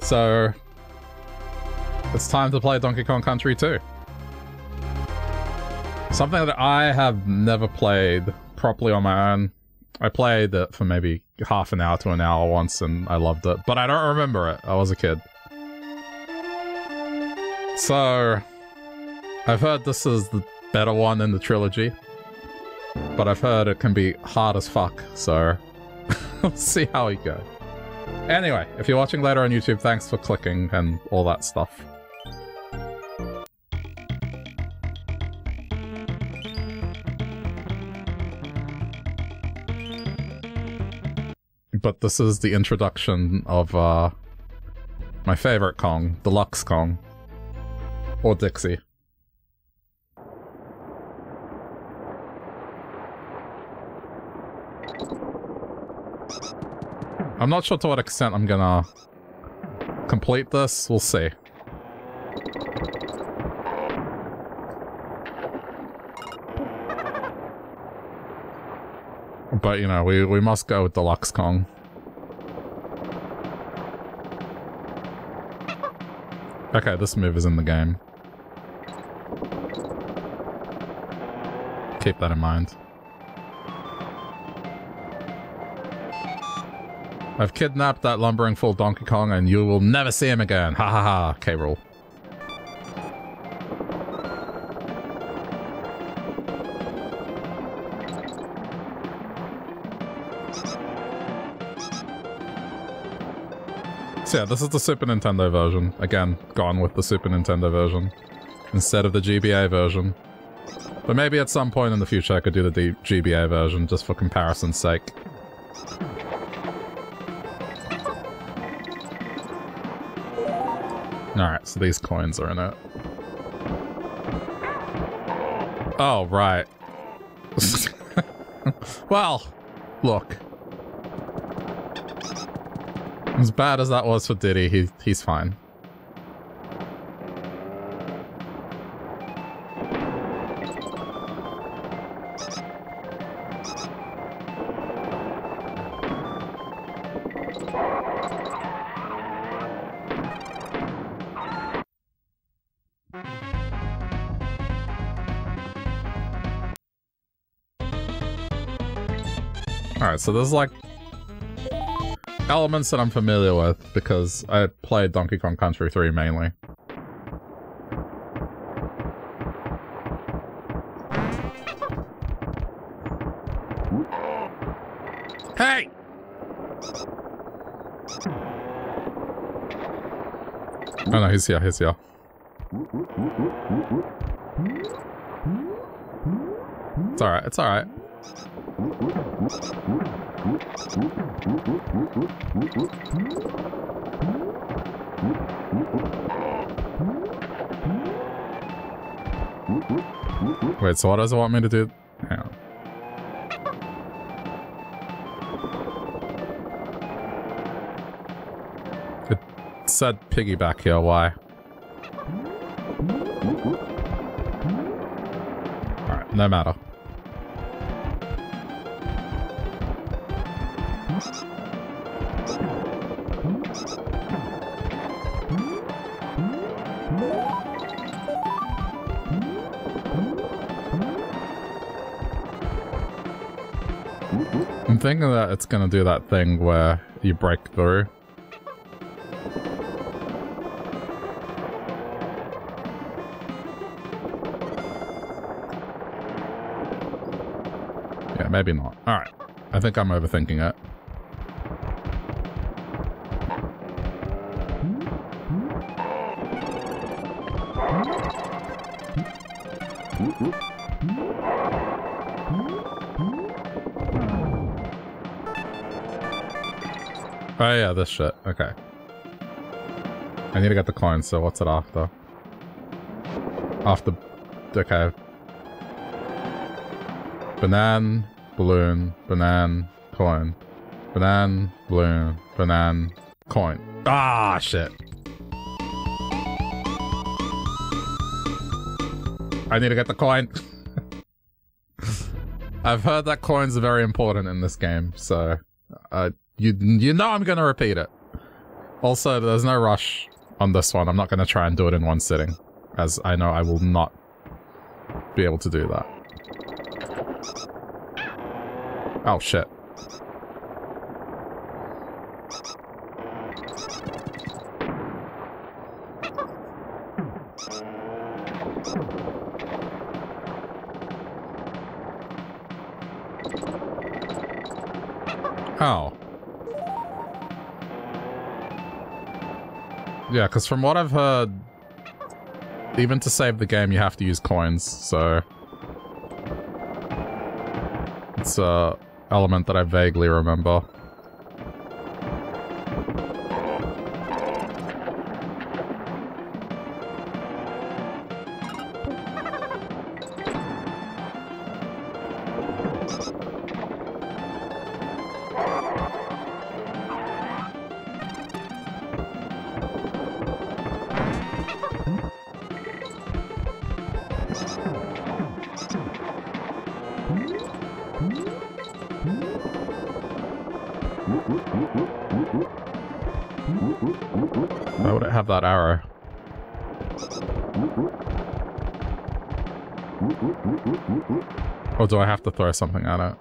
So it's time to play Donkey Kong Country 2. Something that I have never played properly on my own. I played it for maybe half an hour to an hour once and I loved it, but I don't remember it. I was a kid. So, I've heard this is the better one in the trilogy, but I've heard it can be hard as fuck, so let's see how we go. Anyway, if you're watching later on YouTube, thanks for clicking and all that stuff. But this is the introduction of uh, my favorite Kong, Deluxe Kong. Or Dixie. I'm not sure to what extent I'm gonna complete this. We'll see. But, you know, we, we must go with Deluxe Kong. Okay, this move is in the game. Keep that in mind. I've kidnapped that lumbering fool Donkey Kong and you will never see him again. Ha ha ha. K. Rool. So yeah, this is the Super Nintendo version. Again, gone with the Super Nintendo version. Instead of the GBA version. But maybe at some point in the future I could do the D GBA version, just for comparison's sake. Alright, so these coins are in it. Oh, right. well, look. As bad as that was for Diddy, he, he's fine. So there's like elements that I'm familiar with because I played Donkey Kong Country 3 mainly. Hey! Oh no, he's here, he's here. It's alright, it's alright. Wait, so what does it want me to do? Hang on. It said piggyback here, why? Alright, no matter. It's gonna do that thing where you break through. Yeah, maybe not. Alright. I think I'm overthinking it. This shit. Okay. I need to get the coin, so what's it after? After... Okay. Banan, balloon, banan, coin. Banan, balloon, banan, coin. Ah, shit. I need to get the coin. I've heard that coins are very important in this game, so... Uh, you, you know I'm gonna repeat it. Also, there's no rush on this one. I'm not going to try and do it in one sitting, as I know I will not be able to do that. Oh, shit. Because from what I've heard, even to save the game, you have to use coins, so... It's a element that I vaguely remember. I have to throw something at it?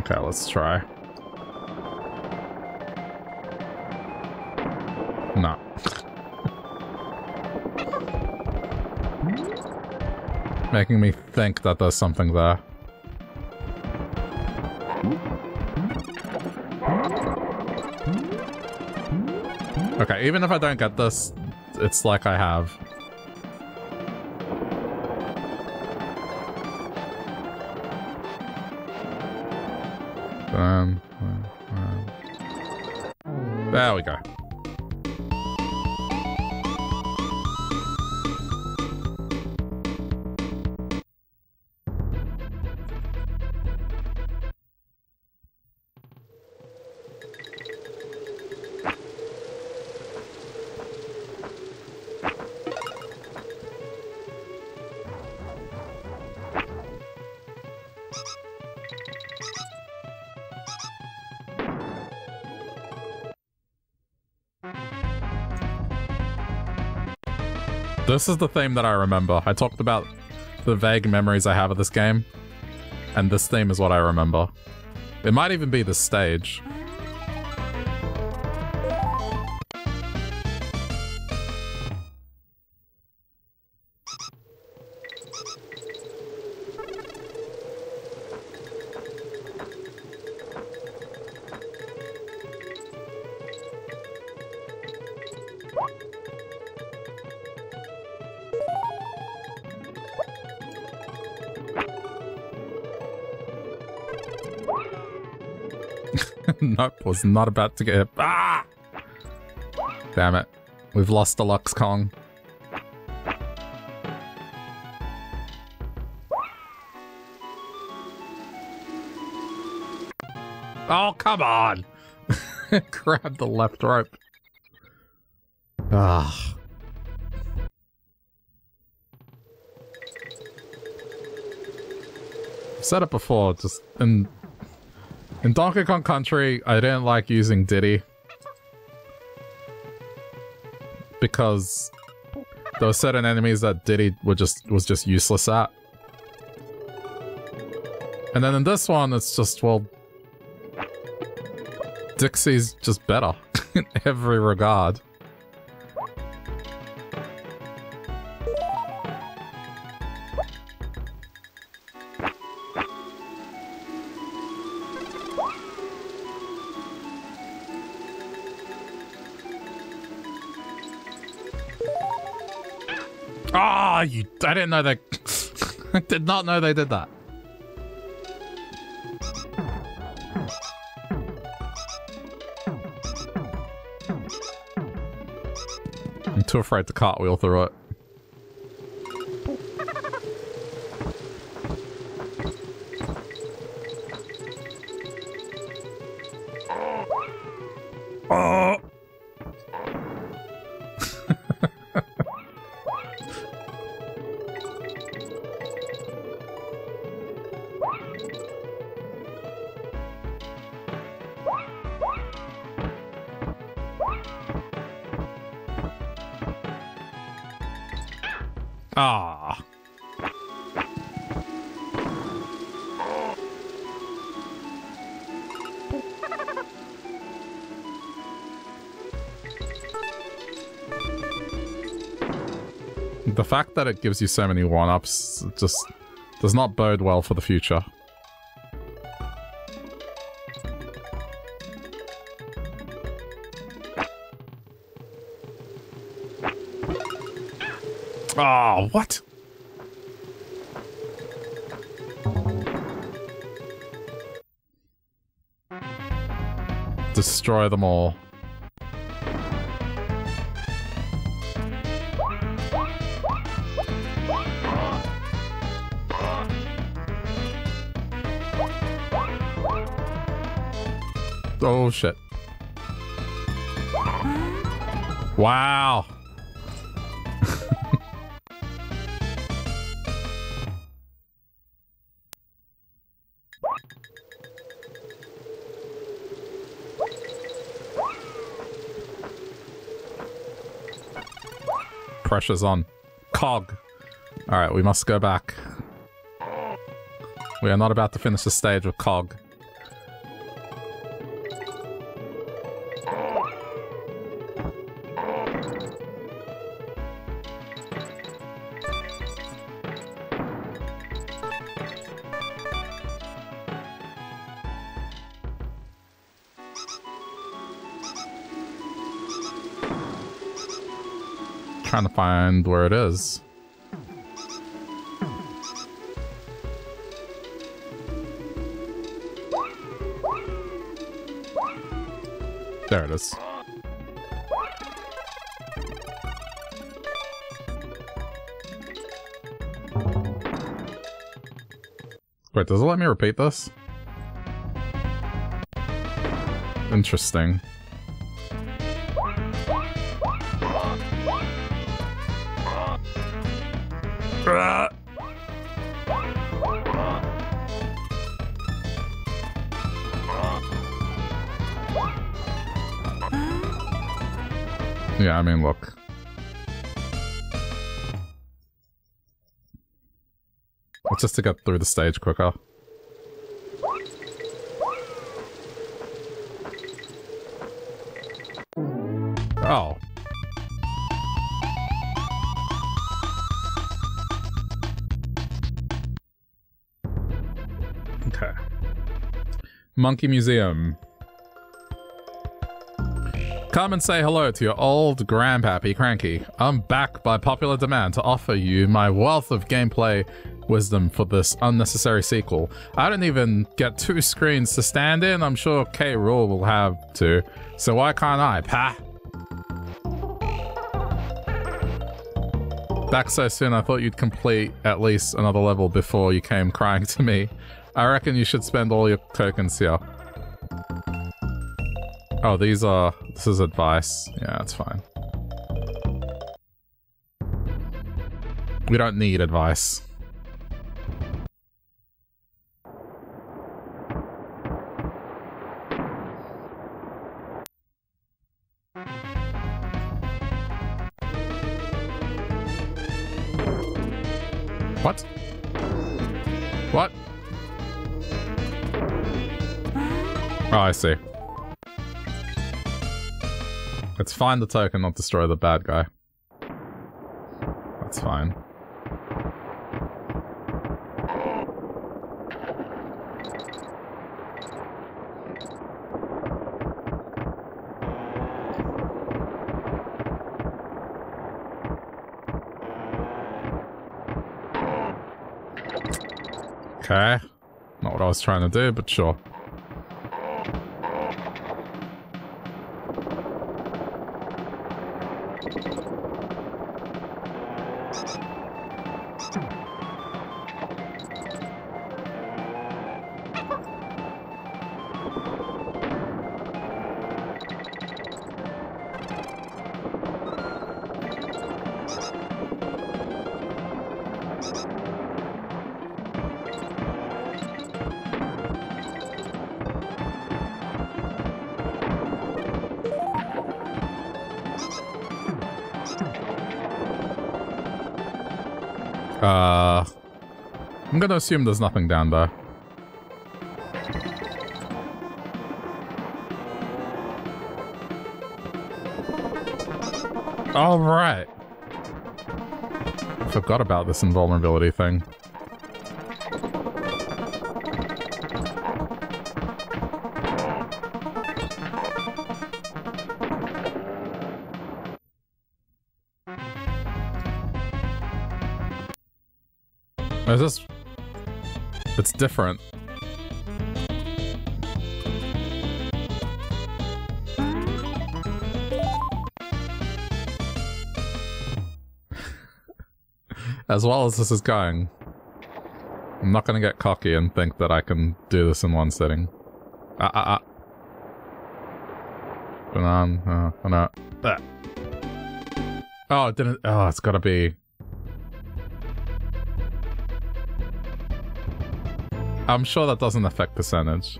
Okay, let's try. No. Making me think that there's something there. Okay, even if I don't get this, it's like I have. Um, um, um. There we go. This is the theme that I remember. I talked about the vague memories I have of this game, and this theme is what I remember. It might even be the stage. Was not about to get... Ah! Damn it. We've lost Deluxe Kong. Oh, come on! Grab the left rope. Ah. Said it before, just in in Donkey Kong Country, I didn't like using Diddy. Because there were certain enemies that Diddy were just was just useless at. And then in this one, it's just, well... Dixie's just better in every regard. Didn't know they... I did not know they did that. I'm too afraid to cartwheel through it. Ah. the fact that it gives you so many one-ups just does not bode well for the future. Oh, what? Destroy them all. Oh shit. Wow. Pressure's on. Cog. Alright, we must go back. We are not about to finish the stage with Cog. Trying to find where it is. There it is. Wait, does it let me repeat this? Interesting. Yeah, I mean, look. It's just to get through the stage quicker. Monkey Museum. Come and say hello to your old grandpappy Cranky. I'm back by popular demand to offer you my wealth of gameplay wisdom for this unnecessary sequel. I don't even get two screens to stand in. I'm sure K. Rool will have to. So why can't I, pa? Back so soon, I thought you'd complete at least another level before you came crying to me. I reckon you should spend all your tokens here. Oh, these are... This is advice. Yeah, that's fine. We don't need advice. See. Let's find the token, not destroy the bad guy. That's fine. Okay. Not what I was trying to do, but sure. Uh, I'm gonna assume there's nothing down there. All right. Forgot about this invulnerability thing. Different. as well as this is going, I'm not going to get cocky and think that I can do this in one sitting. Ah, ah, ah. Banan, uh, no. Oh, it didn't. Oh, it's got to be. I'm sure that doesn't affect percentage.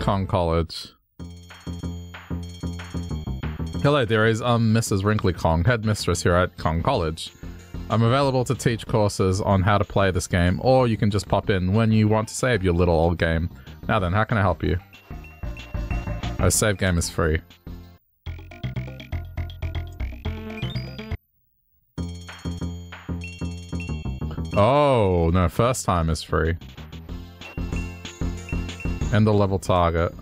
Kong College. Hello, dearies. I'm um, Mrs. Wrinkly Kong, headmistress here at Kong College. I'm available to teach courses on how to play this game, or you can just pop in when you want to save your little old game. Now then, how can I help you? A save game is free. Oh, no, first time is free. End the level target.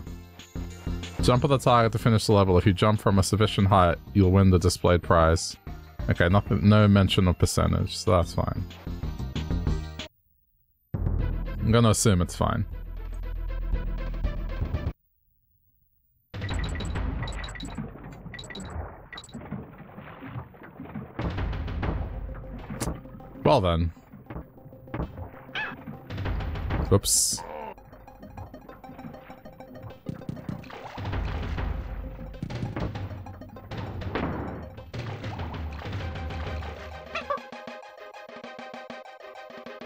Jump at the target to finish the level. If you jump from a sufficient height, you'll win the displayed prize. Okay, nothing, no mention of percentage, so that's fine. I'm gonna assume it's fine. Well then. Oops.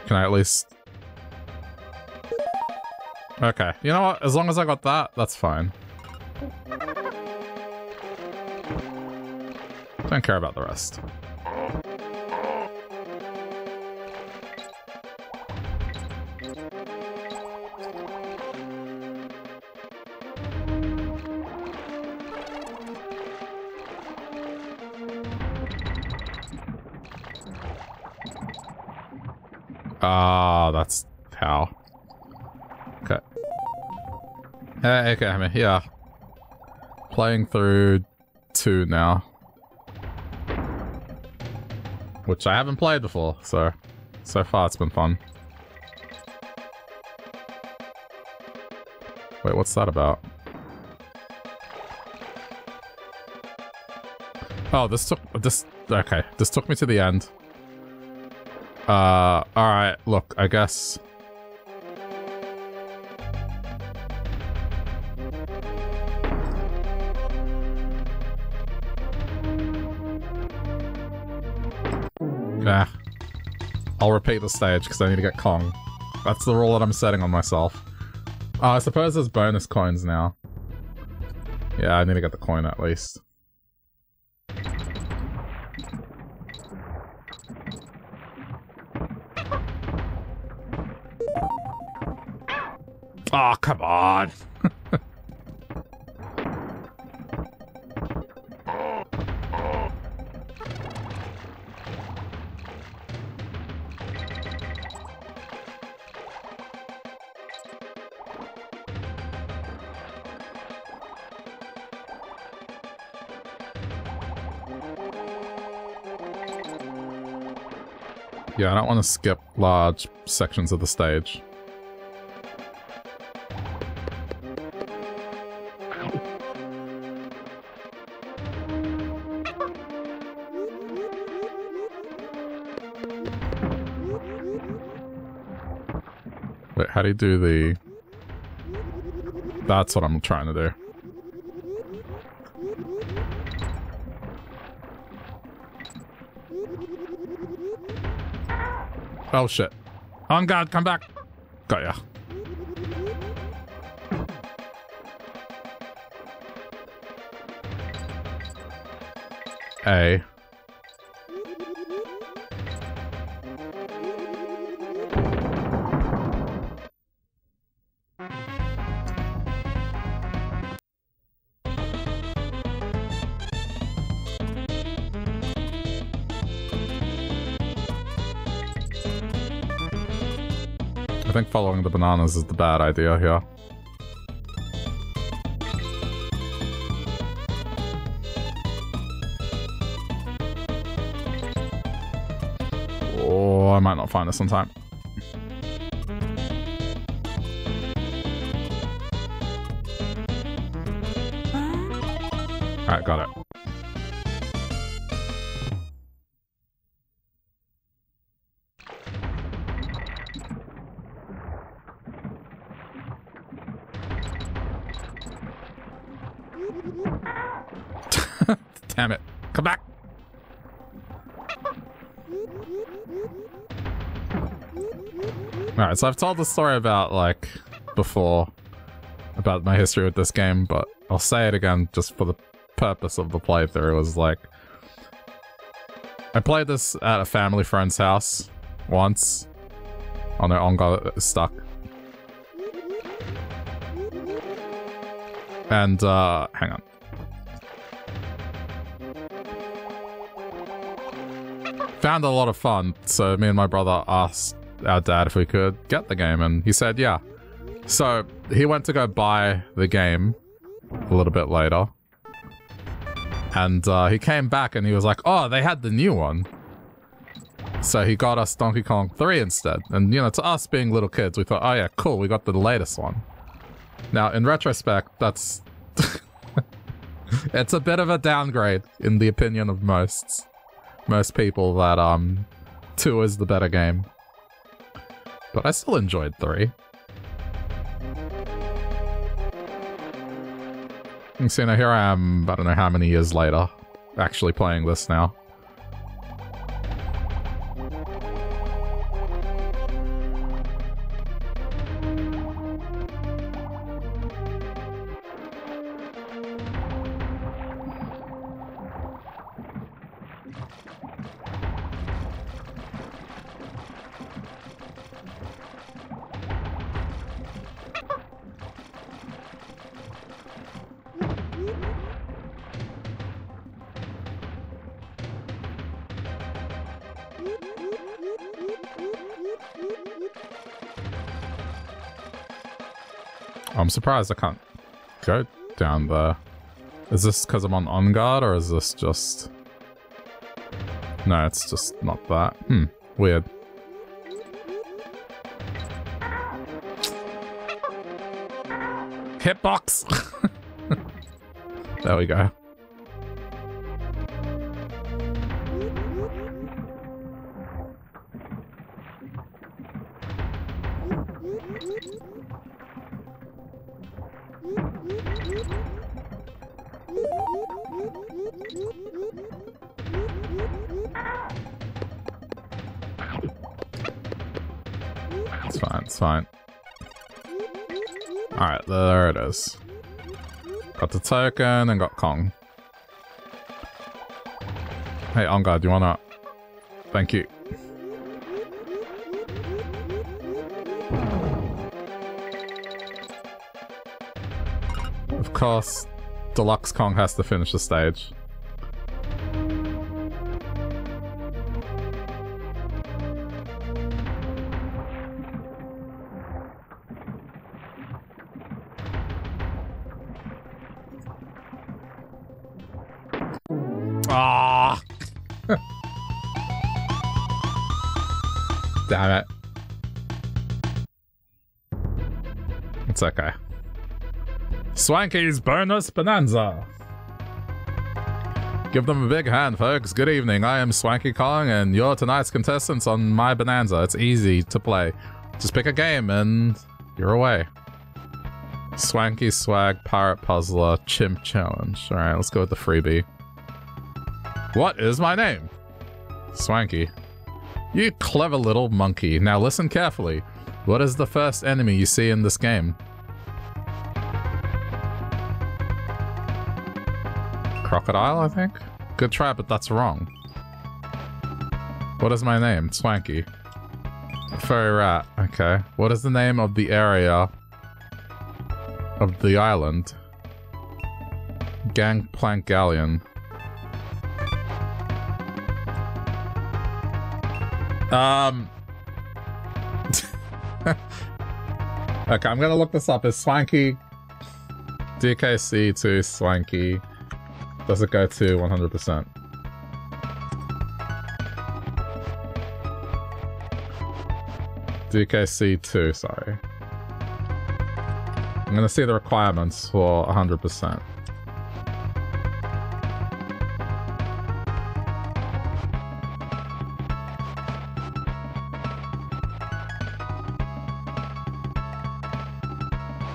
Can I at least... Okay. You know what? As long as I got that, that's fine. Don't care about the rest. Okay, here. Playing through two now. Which I haven't played before, so so far it's been fun. Wait, what's that about? Oh, this took this okay. This took me to the end. Uh, alright, look, I guess... I'll repeat the stage because I need to get Kong. That's the rule that I'm setting on myself. Uh, I suppose there's bonus coins now. Yeah, I need to get the coin at least. I don't want to skip large sections of the stage. Wait, How do you do the... That's what I'm trying to do. Oh shit. On God, come back. Got ya. A. following the bananas is the bad idea here. Oh, I might not find this on time. So I've told the story about, like, before, about my history with this game, but I'll say it again just for the purpose of the playthrough. It was like, I played this at a family friend's house once. Oh no, Enguarde is stuck. And, uh, hang on. Found a lot of fun, so me and my brother asked our dad if we could get the game, and he said yeah. So he went to go buy the game a little bit later. And uh, he came back and he was like, oh, they had the new one. So he got us Donkey Kong 3 instead. And, you know, to us being little kids, we thought, oh yeah, cool, we got the latest one. Now, in retrospect, that's... it's a bit of a downgrade, in the opinion of most. Most people that, um, 2 is the better game. But I still enjoyed 3. And so now here I am, I don't know how many years later, actually playing this now. I'm surprised I can't go down there. Is this because I'm on Enguarde or is this just... No, it's just not that. Hmm, weird. Hitbox! there we go. Alright, there it is. Got the token and got Kong. Hey, Enguarde, do you wanna... Thank you. Of course, Deluxe Kong has to finish the stage. Swanky's Bonus Bonanza. Give them a big hand, folks. Good evening. I am Swanky Kong, and you're tonight's contestants on my Bonanza. It's easy to play. Just pick a game, and you're away. Swanky Swag Pirate Puzzler Chimp Challenge. Alright, let's go with the freebie. What is my name? Swanky. You clever little monkey. Now listen carefully. What is the first enemy you see in this game? Crocodile, I think? Good try, but that's wrong. What is my name? Swanky. Furry rat. Okay. What is the name of the area of the island? Gangplank Galleon. Um. okay, I'm gonna look this up. Is Swanky DKC to Swanky? Does it go to 100%? DKC2, sorry. I'm gonna see the requirements for 100%.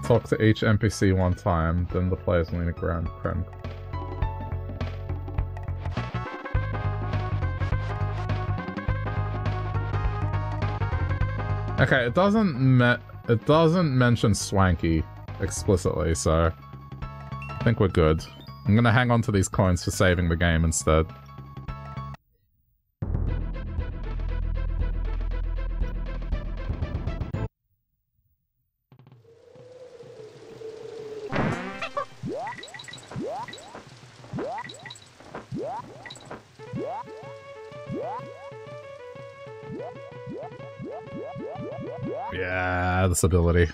Talk to each NPC one time, then the players will need a grand creme. Okay, it doesn't me it doesn't mention Swanky explicitly, so I think we're good. I'm gonna hang on to these coins for saving the game instead. Ability.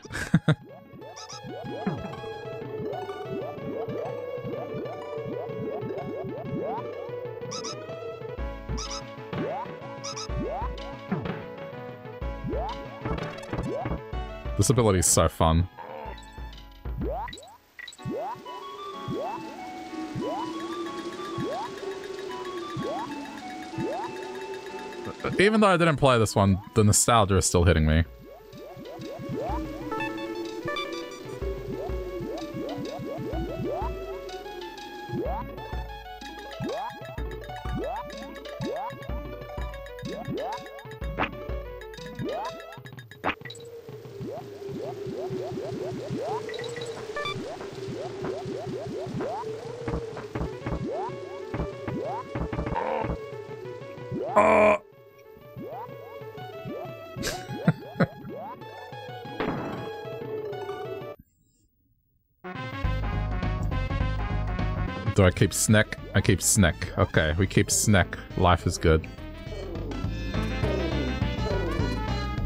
this ability is so fun. Even though I didn't play this one, the nostalgia is still hitting me. Keep Snack? I keep Snack. Okay, we keep Snack. Life is good.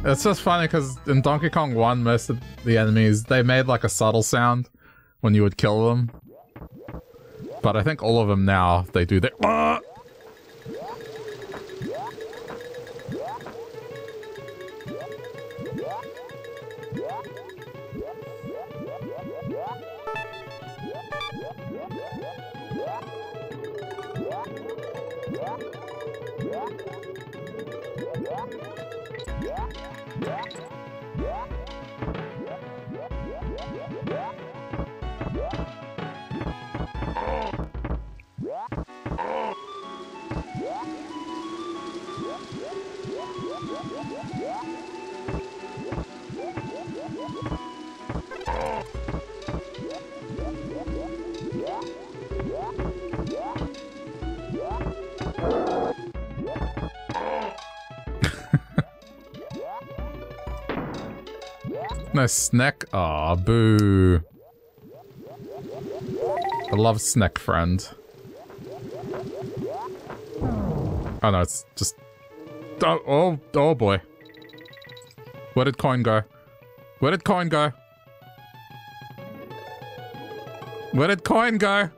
It's just funny because in Donkey Kong 1, most of the enemies, they made like a subtle sound when you would kill them. But I think all of them now, they do that. No snack. Aw, boo. I love snack friend. Oh no, it's just... Oh, oh, oh boy. Where did coin go? Where did coin go? Where did coin go?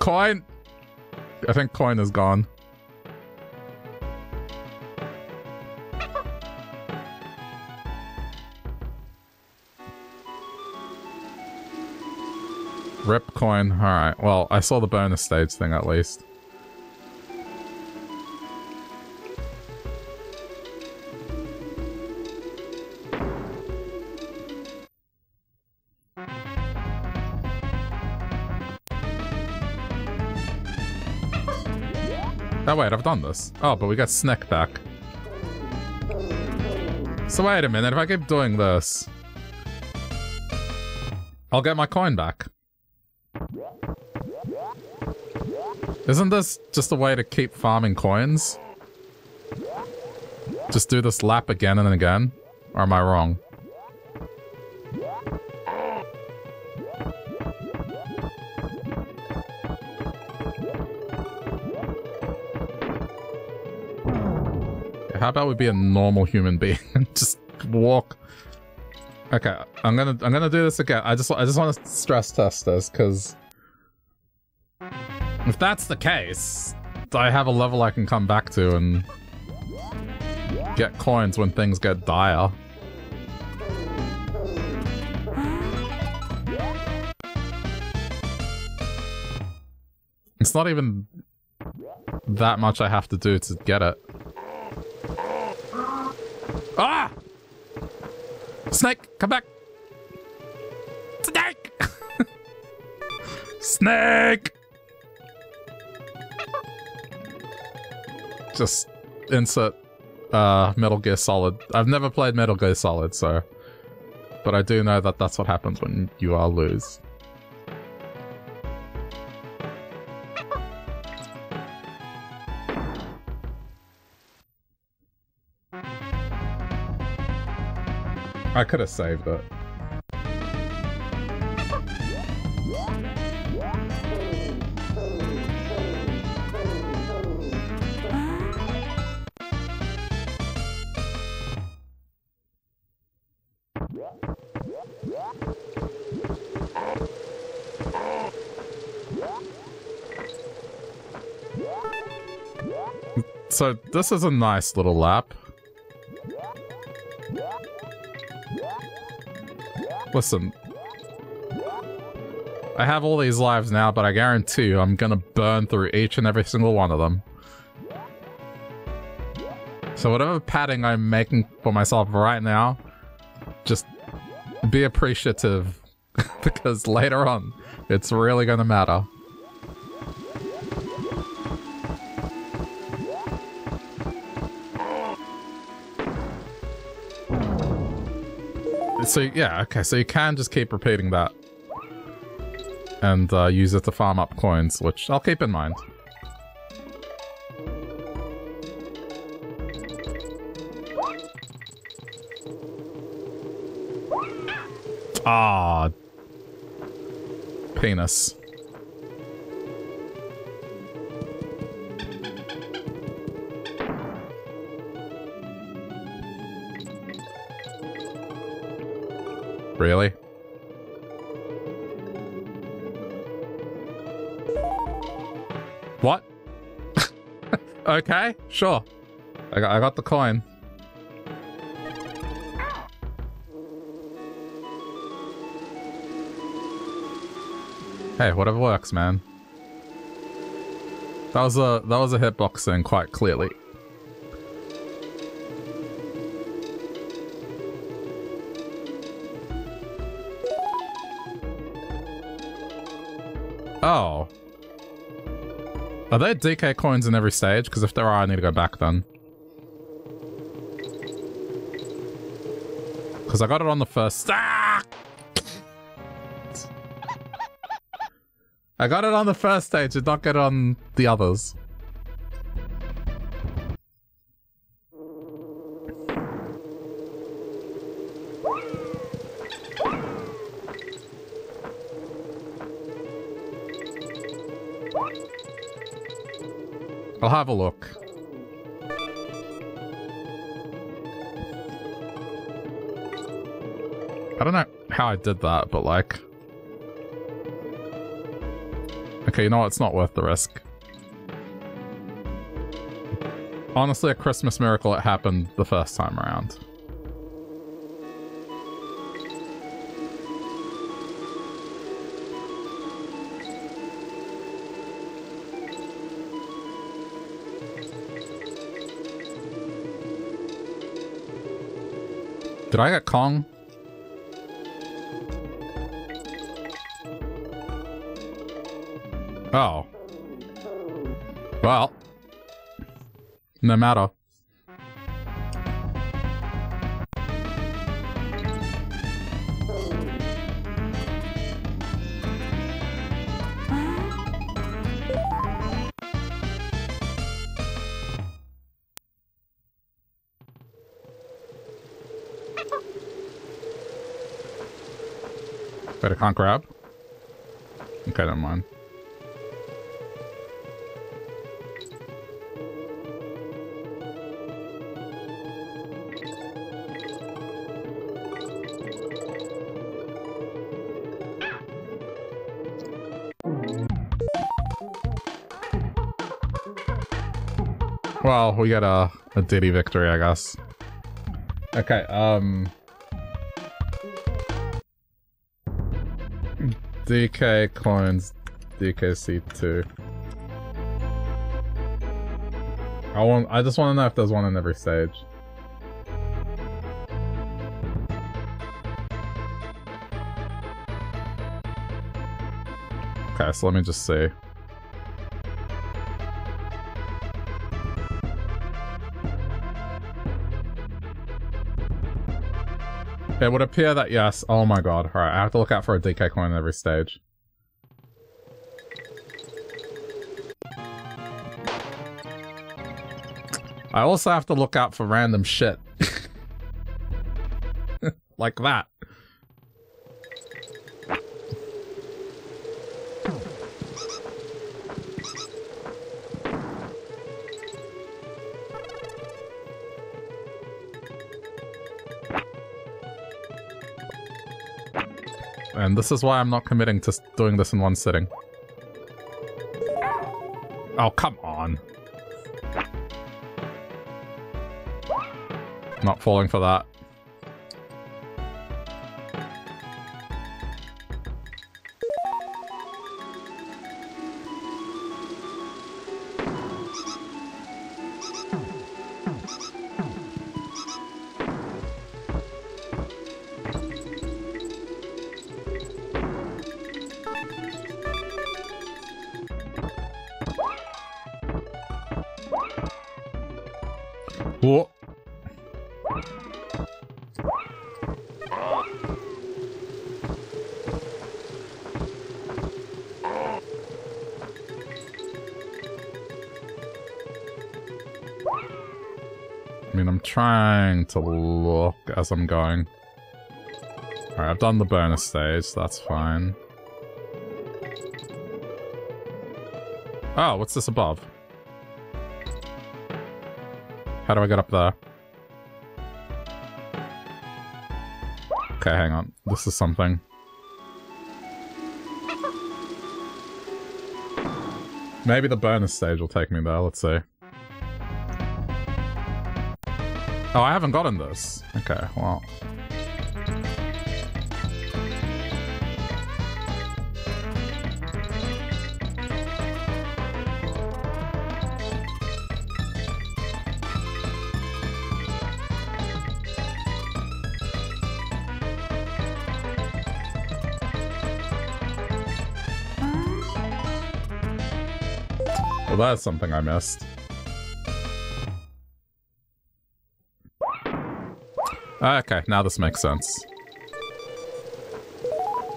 Coin! I think coin is gone. Coin. Alright, well, I saw the bonus stage thing at least. Oh wait, I've done this. Oh, but we got Snack back. So wait a minute, if I keep doing this... I'll get my coin back. Isn't this just a way to keep farming coins? Just do this lap again and again? Or am I wrong? how about we be a normal human being and just walk? Okay, I'm gonna I'm gonna do this again. I just I just want to stress test this because if that's the case, I have a level I can come back to and get coins when things get dire. It's not even that much I have to do to get it. Ah! Snake, come back! Snake! Snake! Just insert uh, Metal Gear Solid. I've never played Metal Gear Solid, so... But I do know that that's what happens when you are lose. I could have saved it. So this is a nice little lap. Listen. I have all these lives now, but I guarantee you I'm gonna burn through each and every single one of them. So whatever padding I'm making for myself right now, just be appreciative because later on, it's really gonna matter. So, yeah, okay, so you can just keep repeating that. And uh, use it to farm up coins, which I'll keep in mind. Ah. Penis. Really? What? okay, sure. I got, I got the coin. Hey, whatever works, man. That was a that was a hitboxing quite clearly. Are there DK coins in every stage? Because if there are, I need to go back then. Because I got it on the first... Ah! I got it on the first stage, did not get it on the others. I'll have a look. I don't know how I did that, but like... Okay, you know what? It's not worth the risk. Honestly, a Christmas miracle it happened the first time around. Did I get Kong? Oh. Well. No matter. Is that a conch crab? Okay, never mind. Well, we got a, a Diddy victory, I guess. Okay, um... DK coins, DKC2. I want. I just want to know if there's one in every stage. Okay, so let me just see. It would appear that yes. Oh my god. Alright, I have to look out for a DK coin in every stage. I also have to look out for random shit. like that. This is why I'm not committing to doing this in one sitting. Oh, come on. Not falling for that. As I'm going. Alright, I've done the bonus stage, that's fine. Oh, what's this above? How do I get up there? Okay, hang on. This is something. Maybe the bonus stage will take me there, let's see. Oh, I haven't gotten this. Okay, well. Well, that's something I missed. Ah, okay, now this makes sense.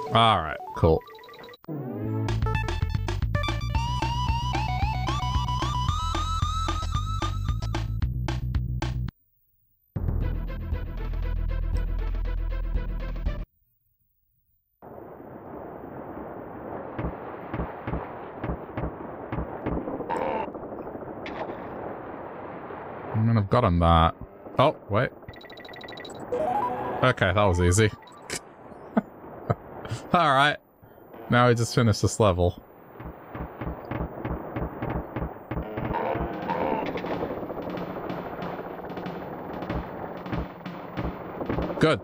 Alright, cool. I mean, I've gotten that. Oh, wait. Okay, that was easy. Alright. Now we just finished this level. Good.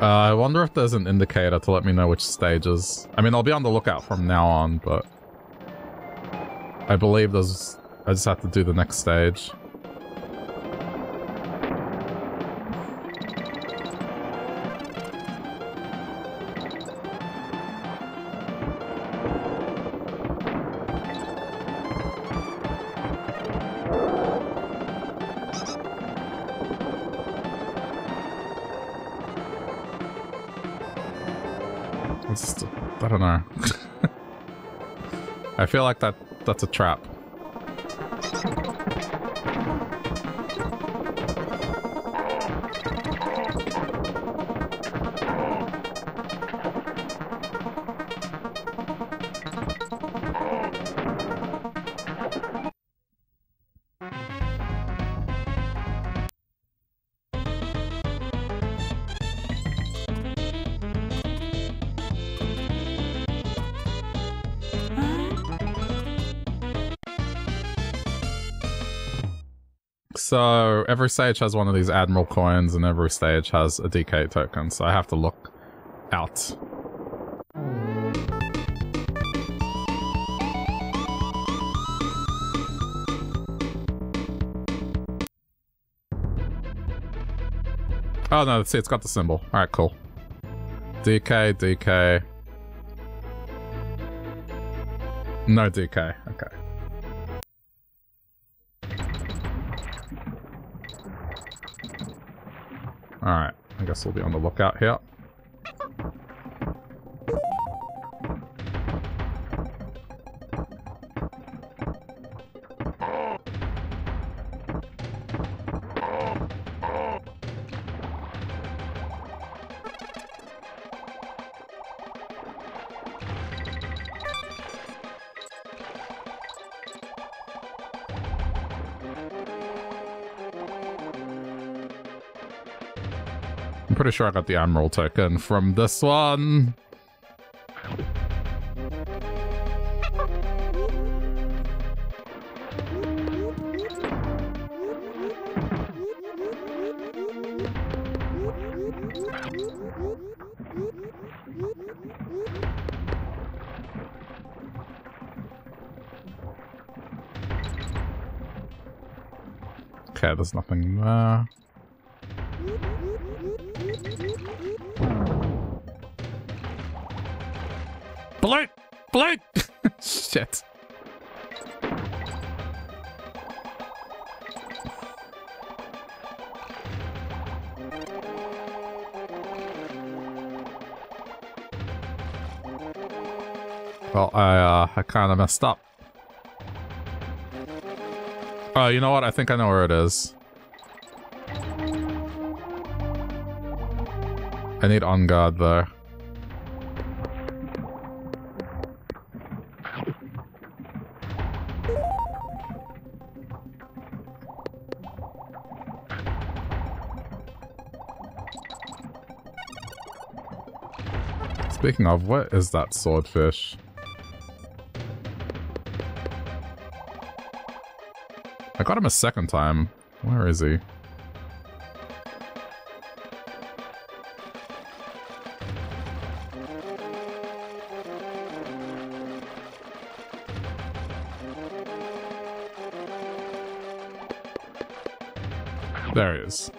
Uh, I wonder if there's an indicator to let me know which stages. I mean, I'll be on the lookout from now on, but... I believe there's... I just have to do the next stage. I feel like that that's a trap. Every stage has one of these Admiral coins and every stage has a DK token, so I have to look out. Oh no, see, it's got the symbol. Alright, cool. DK, DK. No DK, okay. We'll be on the lookout here. Sure I got the Admiral token from this one. Okay, there's nothing there. Blake! Shit. Well, I, uh, I kind of messed up. Oh, you know what? I think I know where it is. I need Enguarde there. Speaking of, what is that swordfish? I got him a second time. Where is he? There he is.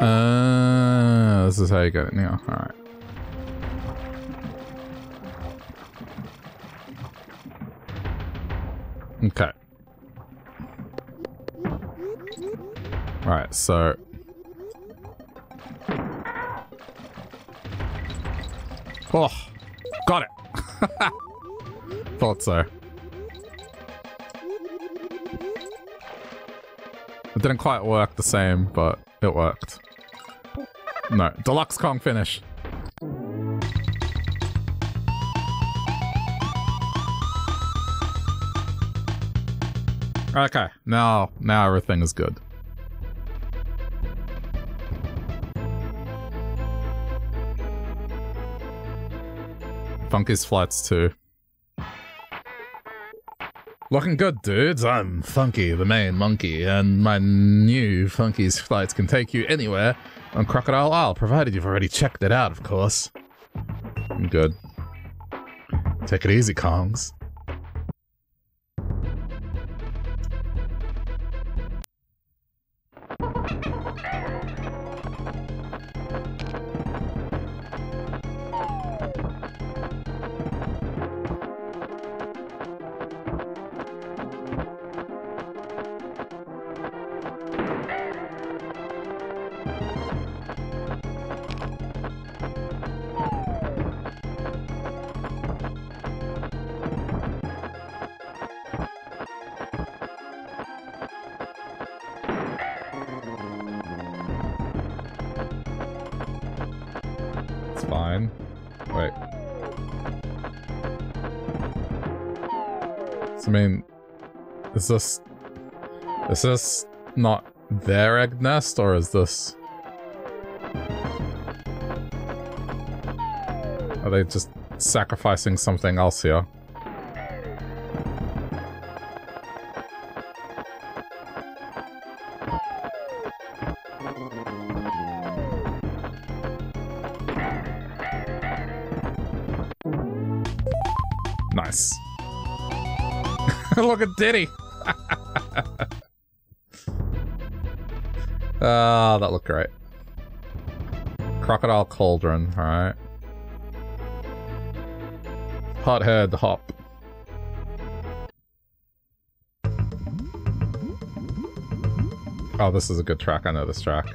Uh, this is how you get it now. Alright. Okay. Alright, so... Oh, got it. Thought so. It didn't quite work the same, but it worked. No, Deluxe Kong finish. Okay, now, now everything is good. Funky's flights too. Looking good, dudes. I'm Funky, the main monkey, and my new Funky's flights can take you anywhere on Crocodile Isle, provided you've already checked it out, of course. I'm good. Take it easy, Kongs. This... Is this not their egg nest, or is this... Are they just sacrificing something else here? At Diddy. Ah, that looked great. Crocodile Cauldron, alright. Hothead Hop. Oh, this is a good track. I know this track.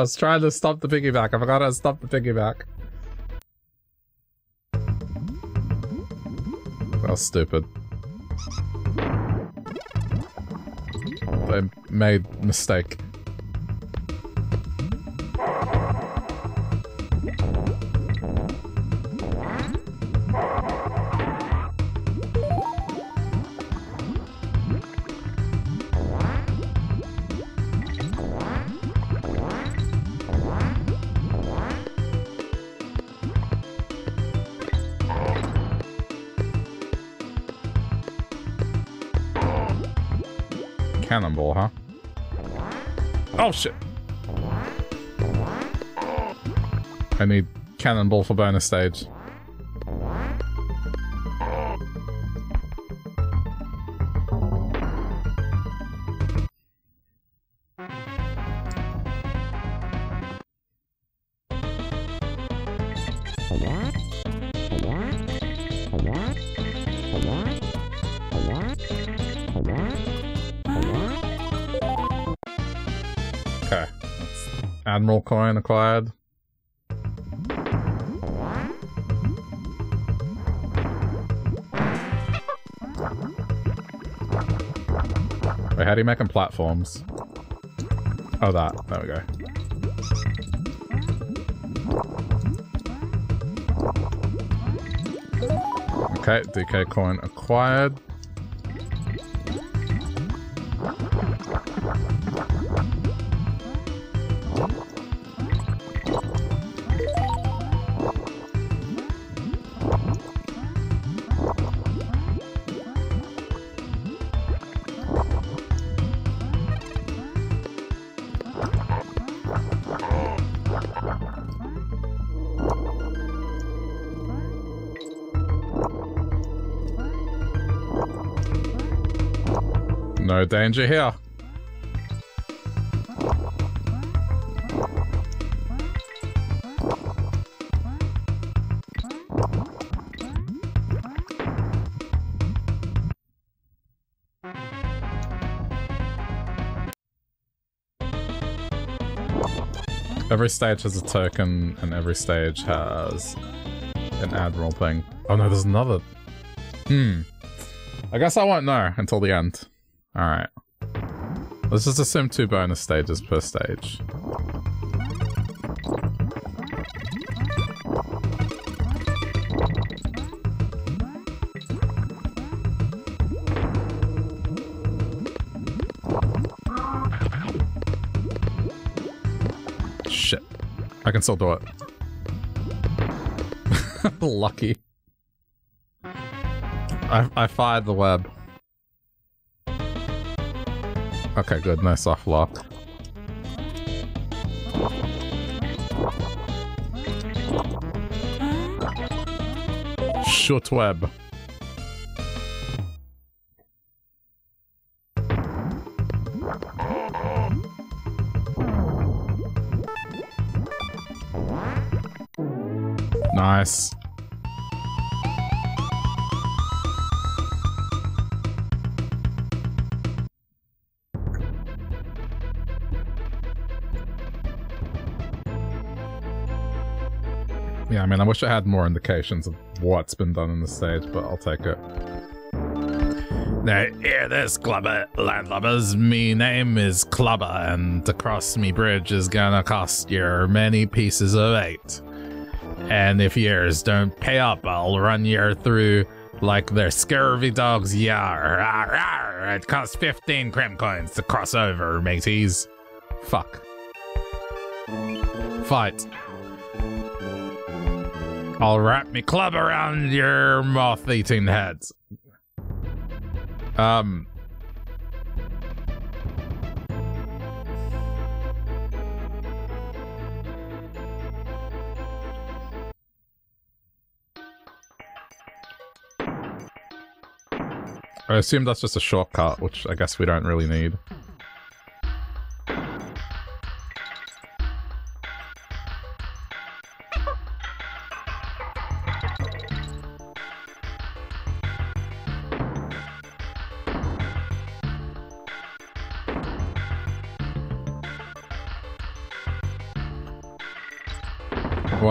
I was trying to stop the piggyback. I forgot how to stop the piggyback. That was stupid. I made mistake. I need cannonball for bonus stage. Okay. Admiral coin acquired. How do you make them platforms? Oh, that. There we go. Okay, DK coin acquired. Danger here. Every stage has a token, and every stage has an admiral thing. Oh no, there's another. Hmm. I guess I won't know until the end. Let's just assume two bonus stages per stage. Shit. I can still do it. Lucky. I, I fired the web. Okay, good. Nice soft lock. Short web. Nice. Yeah, I wish I had more indications of what's been done in the stage, but I'll take it. Now, hear this, Klubba, landlubbers. Me name is Klubba, and to cross me bridge is gonna cost you many pieces of eight. And if yours don't pay up, I'll run yer through like they're scurvy dogs. Yar, ar, ar. It costs 15 Kremkoins to cross over, mateys. Fuck. Fight. I'll wrap me club around your moth-eating heads. Um. I assume that's just a shortcut, which I guess we don't really need.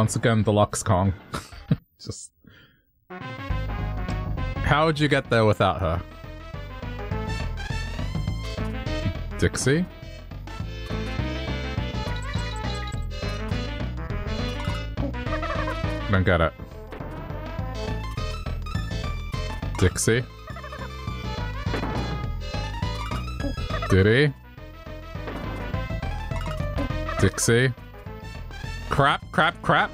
Once again, Deluxe Kong. Just... How would you get there without her? Dixie? Don't get it. Dixie? Diddy? Dixie? Crap, crap, crap.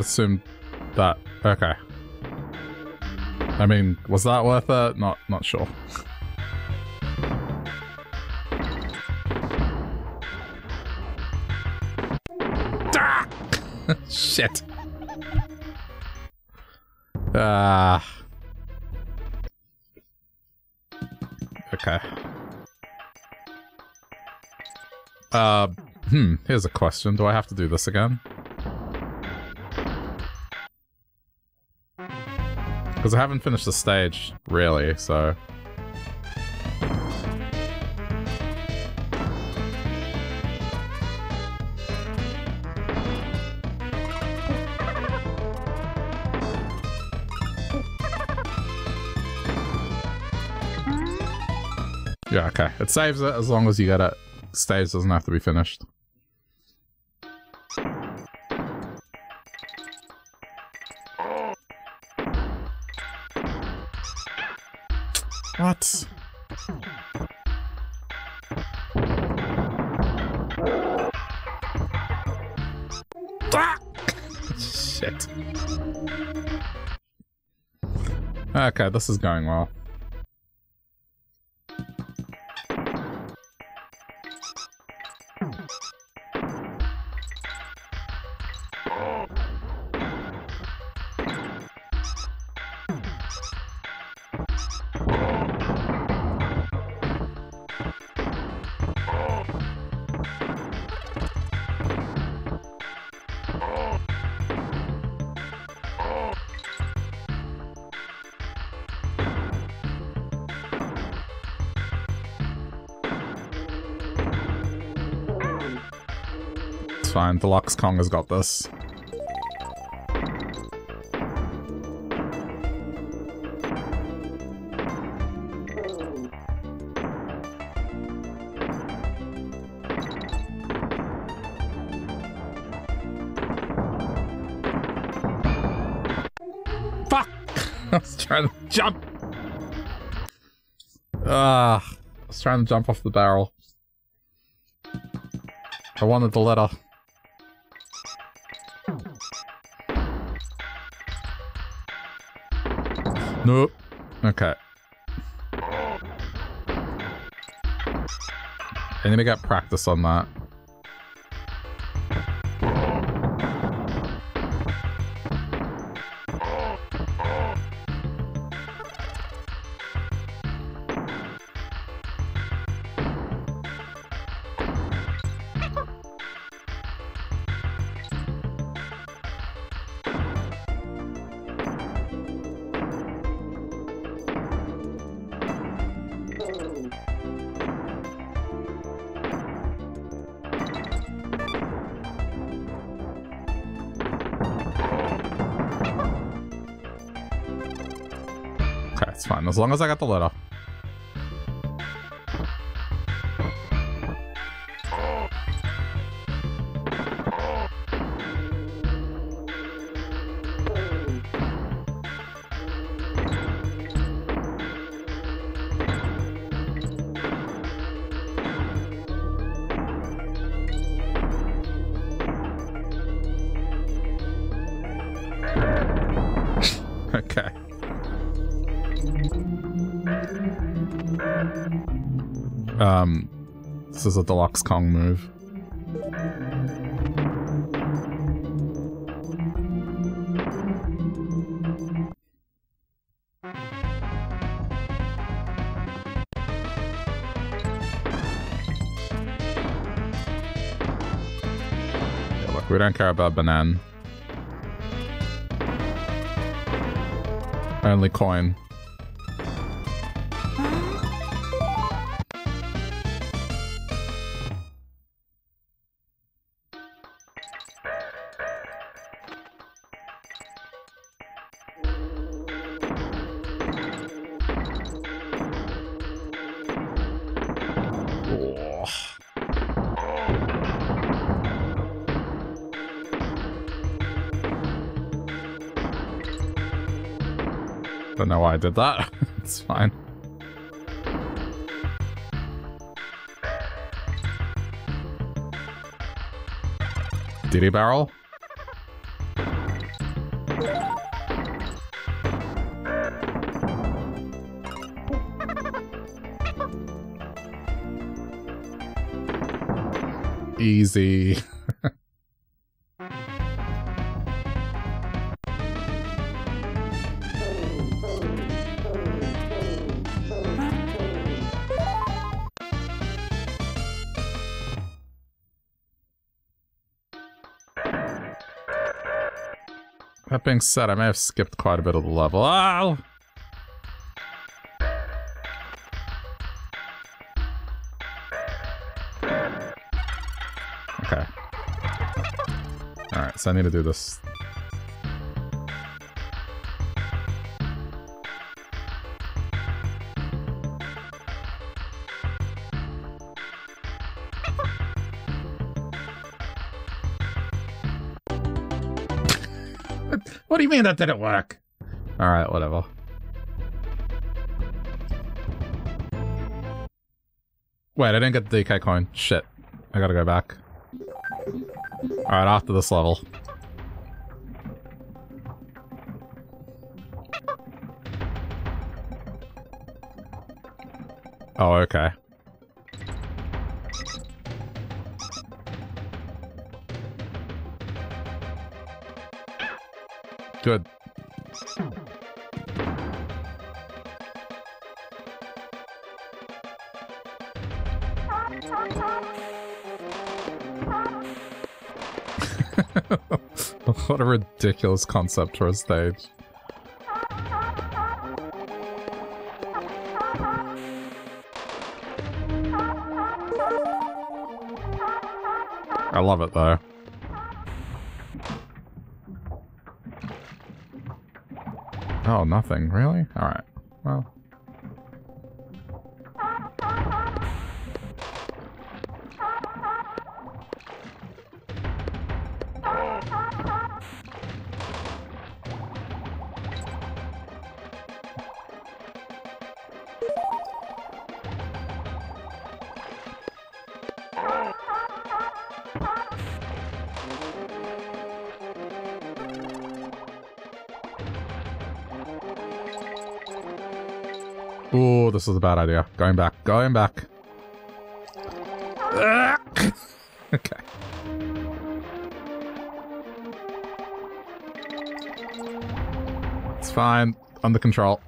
Of assumed that. Okay. I mean, was that worth it? Not, not sure. Ah! Shit. Ah. okay. Uh, hmm, here's a question. Do I have to do this again? Because I haven't finished the stage, really, so... Yeah, okay. It saves it as long as you get it. Stage doesn't have to be finished. Okay, this is going well. fine. Lux Kong has got this. Fuck! I was trying to jump! Ah, I was trying to jump off the barrel. I wanted the letter. Nope. Okay. To get practice on that. Long as I got the letter. This is a deluxe Kong move. Yeah, look, we don't care about Banan. Only coin. Did that. it's fine. Diddy barrel? Easy. being said, I may have skipped quite a bit of the level. Oh! Okay. Alright, so I need to do this Mean that didn't work? Alright, whatever. Wait, I didn't get the DK coin. Shit. I gotta go back. Alright, after this level. Oh, okay. What a ridiculous concept for a stage. I love it though. Oh, nothing. Really? Alright. Well. This is a bad idea. Going back, going back. okay. It's fine. Under control.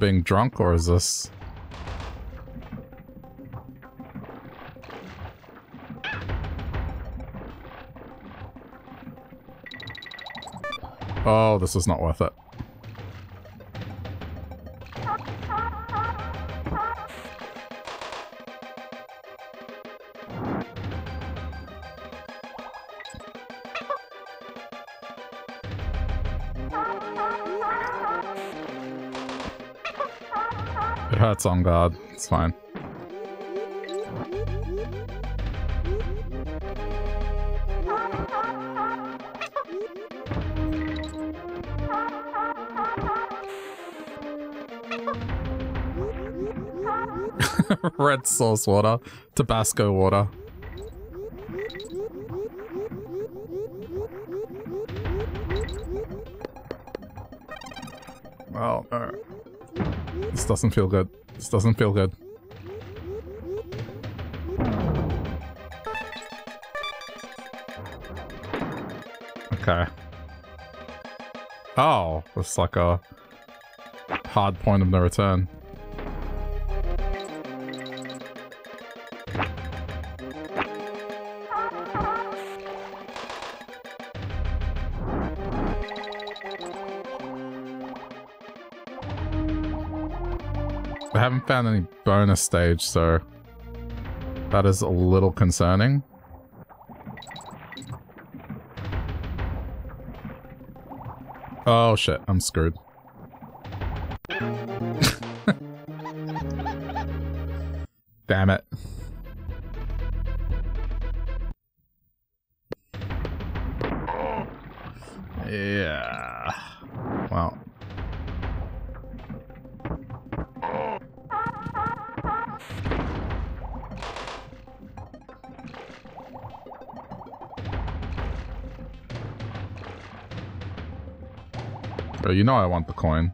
Being drunk, or is this... Oh, this is not worth it. It's Enguarde. It's fine. Red sauce water. Tabasco water. Well, uh, this doesn't feel good. This doesn't feel good. Okay. Oh, it's like a hard point of no return. Haven't found any bonus stage, so that is a little concerning. Oh shit, I'm screwed. Know I want the coin.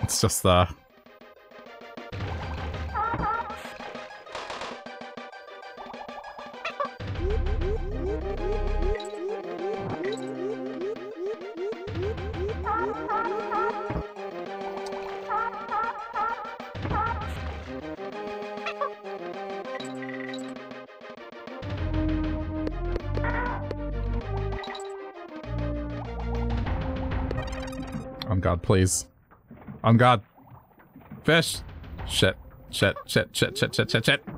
It's just the... please. On God. Fish. Shit. Shit. Shit. Shit. Shit. Shit. Shit. Shit.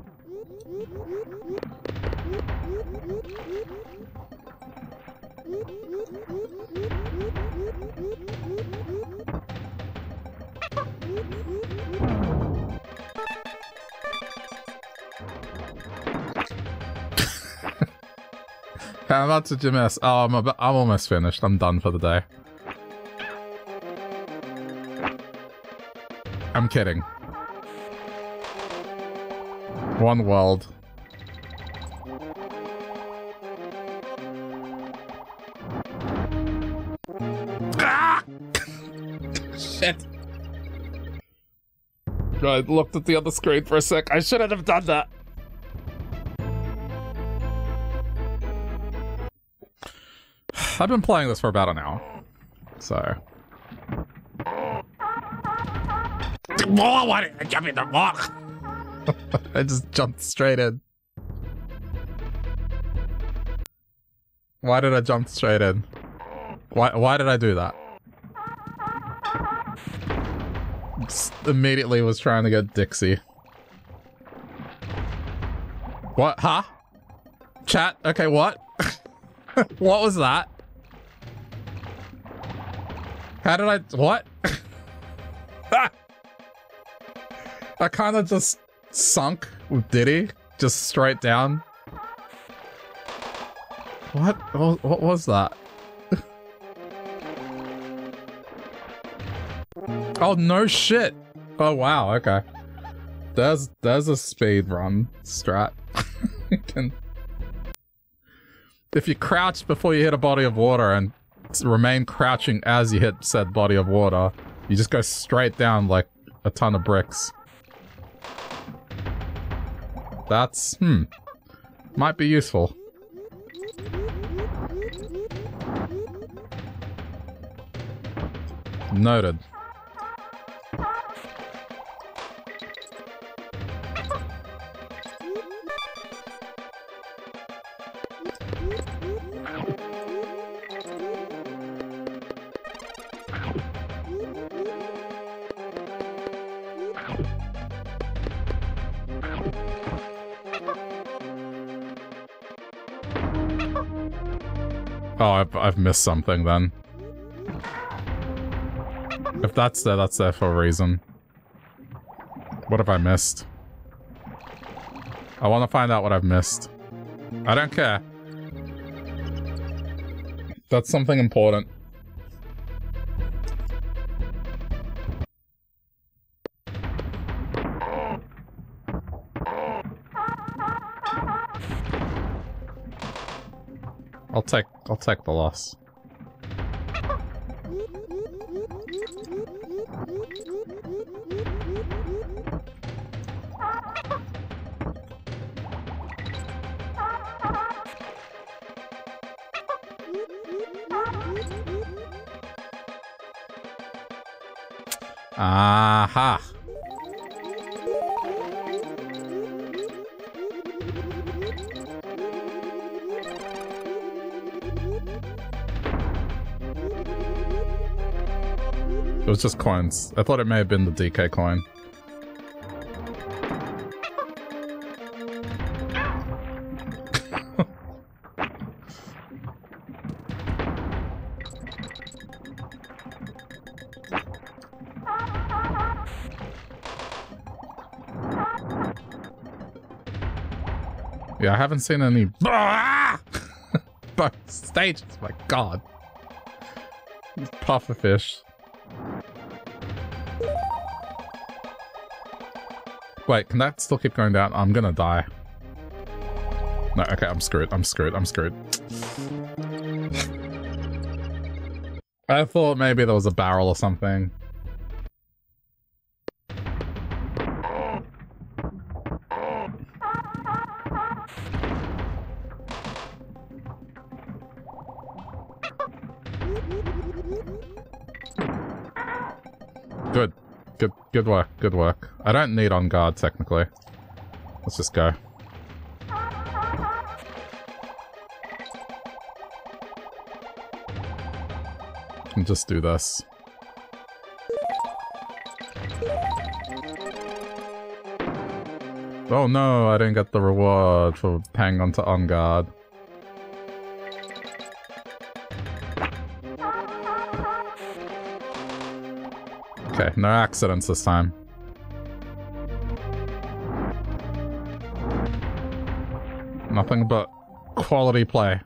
I'm about to miss. Oh, I'm, about, I'm almost finished. I'm done for the day. I'm kidding. One world. Ah! Shit. I looked at the other screen for a sec. I shouldn't have done that. I've been playing this for about an hour. So... Why did I jump in the rock? I just jumped straight in. Why did I jump straight in? Why, why did I do that? Just immediately was trying to get Dixie. What? Huh? Chat? Okay, what? what was that? How did I... What? I kind of just sunk with Diddy. Just straight down. What? What, was that? oh, no shit. Oh, wow. Okay. There's, there's a speed run strat. you can... If you crouch before you hit a body of water and remain crouching as you hit said body of water, you just go straight down like a ton of bricks. That's, hmm, might be useful. Noted. I've, missed something then. If that's there, that's there for a reason. What have I missed? I want to find out what I've missed. I don't care. That's something important. I'll take the loss. It was just coins. I thought it may have been the DK coin. yeah, I haven't seen any stages. My God, pufferfish. Wait, can that still keep going down? I'm gonna die. No, okay, I'm screwed. I'm screwed. I'm screwed. I thought maybe there was a barrel or something. Good. Good good work. Good work. I don't need Enguarde, technically. Let's just go. And just do this. Oh no, I didn't get the reward for hanging onto Enguarde. Okay, no accidents this time. Nothing but quality play.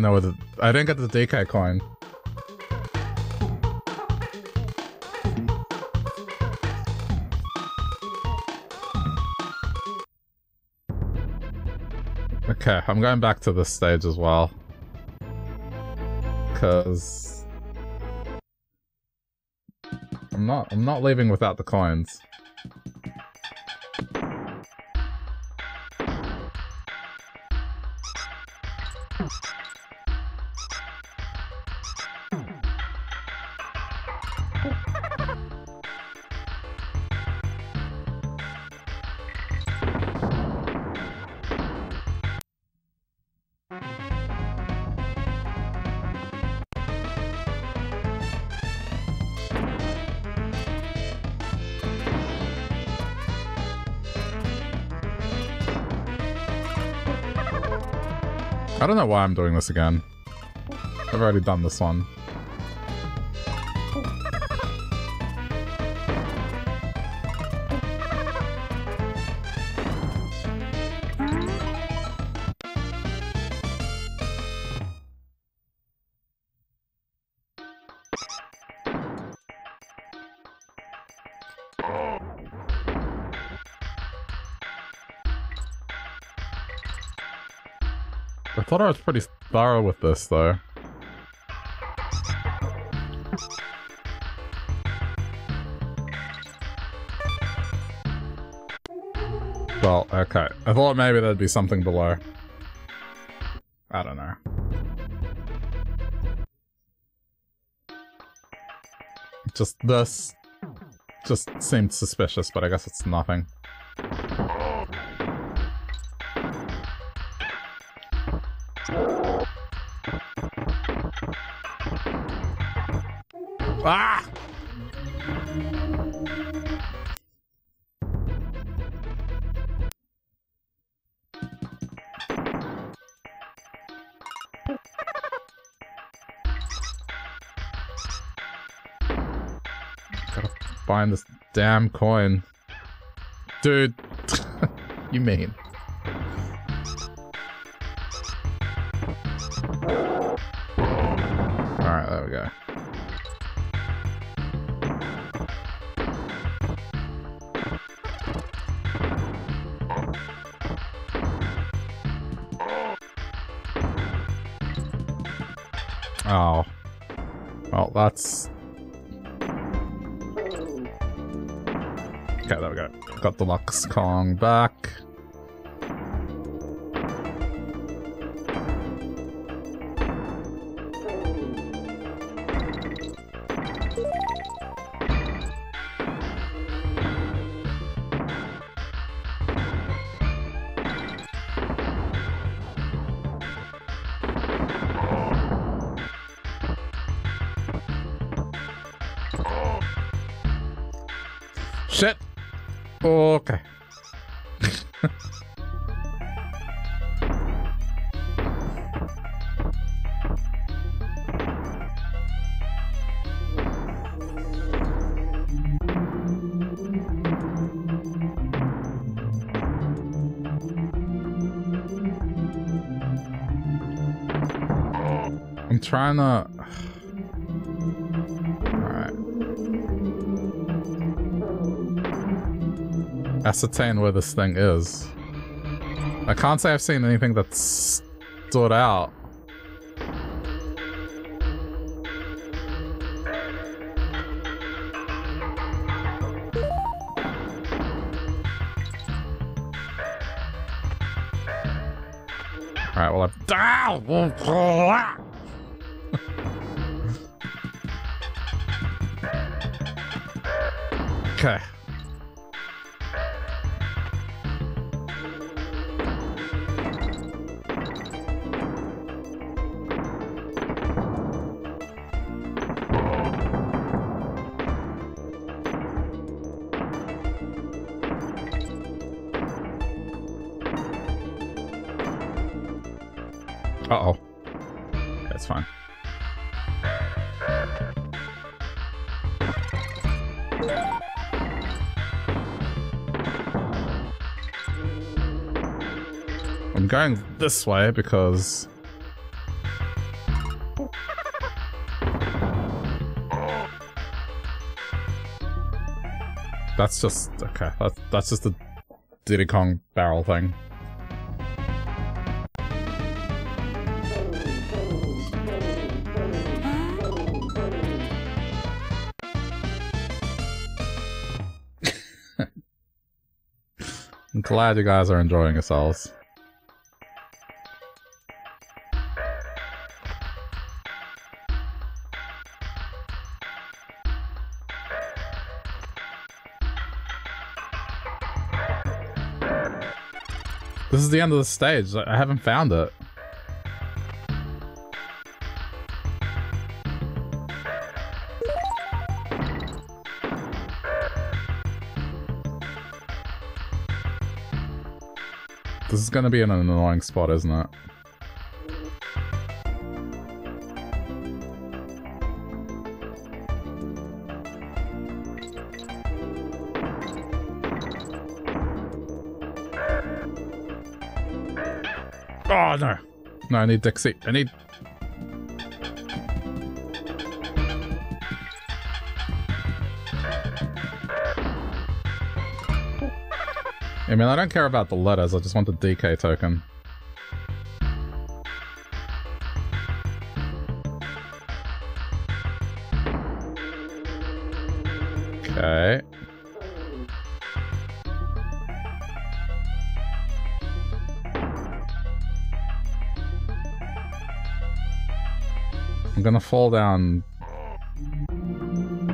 I know the... I didn't get the DK coin. Okay, I'm going back to this stage as well. Because... I'm not I'm not leaving without the coins. Why I'm doing this again. I've already done this one. I was pretty thorough with this, though. Well, okay. I thought maybe there'd be something below. I don't know. Just this just seemed suspicious, but I guess it's nothing. Damn coin. Dude, you mean? The Lux Kong back. Trying to... Alright. Ascertain where this thing is. I can't say I've seen anything that stood out. Alright, well I've... Ah! going this way because... That's just... okay, that's, that's just the Diddy Kong barrel thing. I'm glad you guys are enjoying yourselves. This is the end of the stage. I haven't found it. This is gonna be an annoying spot, isn't it? No, I need Dixie. I need... I mean, I don't care about the letters, I just want the DK token. Down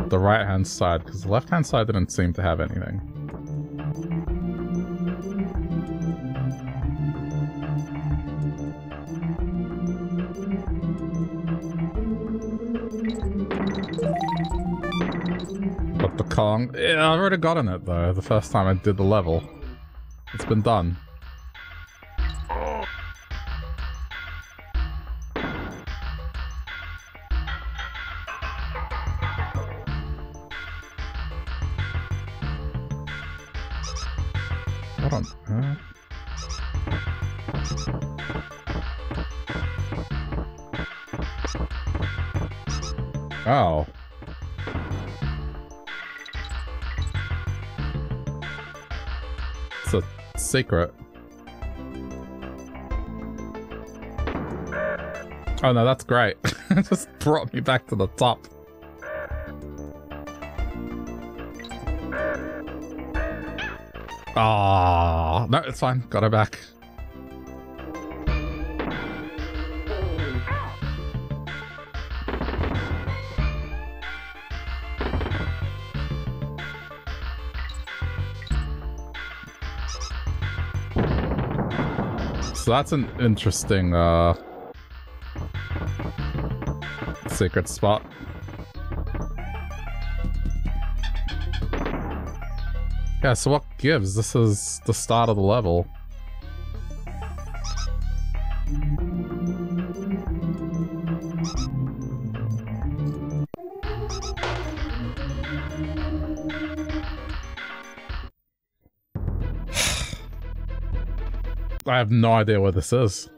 the right hand side because the left hand side didn't seem to have anything. But the Kong... Yeah, I've already gotten it though, the first time I did the level. It's been done. Secret. Oh no, that's great. it just brought me back to the top. Ah, no, it's fine. Got her back. So that's an interesting, uh... Secret spot. Yeah, so what gives? This is the start of the level. I have no idea what this is.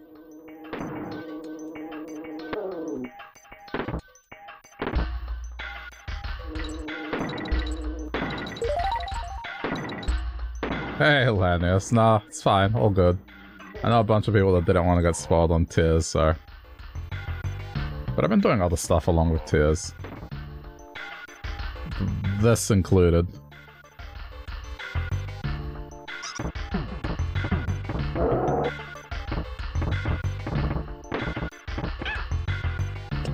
Hey, Lanius. Nah, it's fine. All good. I know a bunch of people that didn't want to get spoiled on Tears, so... But I've been doing other stuff along with Tears. This included.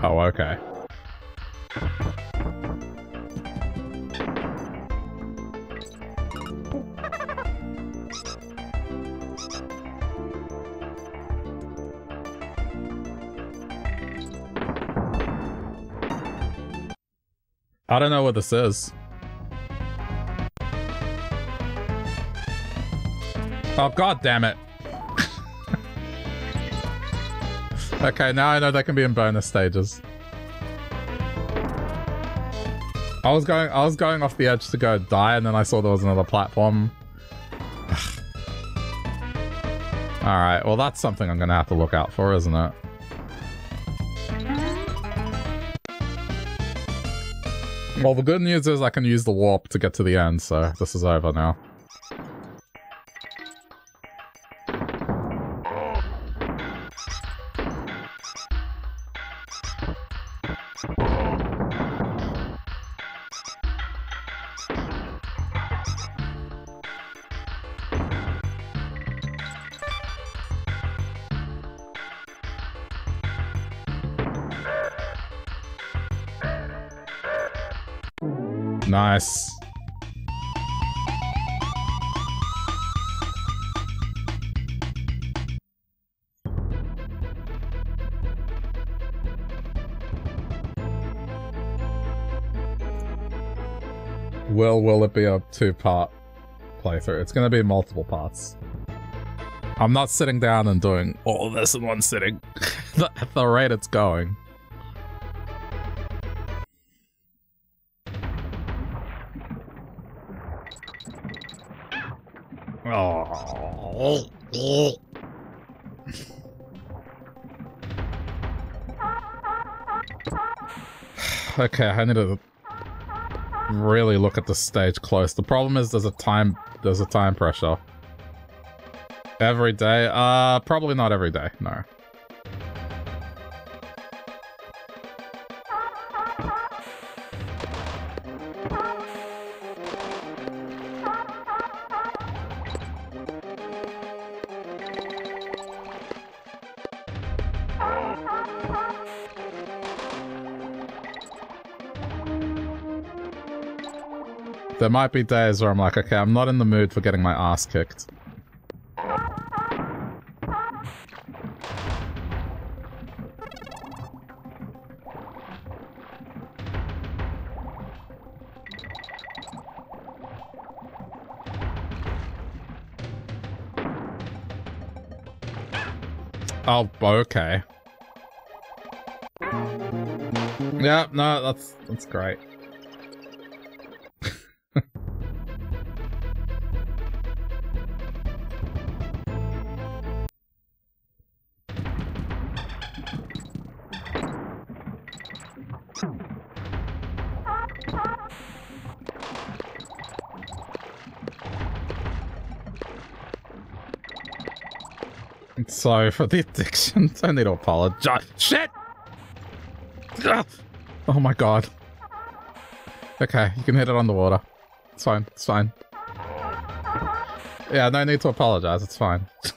Oh, okay. I don't know what this is. Oh, god damn it. Okay, now I know they can be in bonus stages. I was going I was going off the edge to go die and then I saw there was another platform. Alright, well that's something I'm gonna have to look out for, isn't it? Well, the good news is I can use the warp to get to the end, so this is over now. Be a two-part playthrough? It's gonna be multiple parts. I'm not sitting down and doing all this in one sitting. At the rate it's going. Oh. okay, I need to really look at the stage close. The problem is there's a time there's a time pressure. Every day? Uh probably not every day, no. There might be days where I'm like, okay, I'm not in the mood for getting my ass kicked. Oh, okay. Yeah, no, that's that's great. Sorry for the addiction. I need to apologize. Shit! Oh my god. Okay, you can hit it on the water. It's fine, it's fine. Yeah, no need to apologize, it's fine.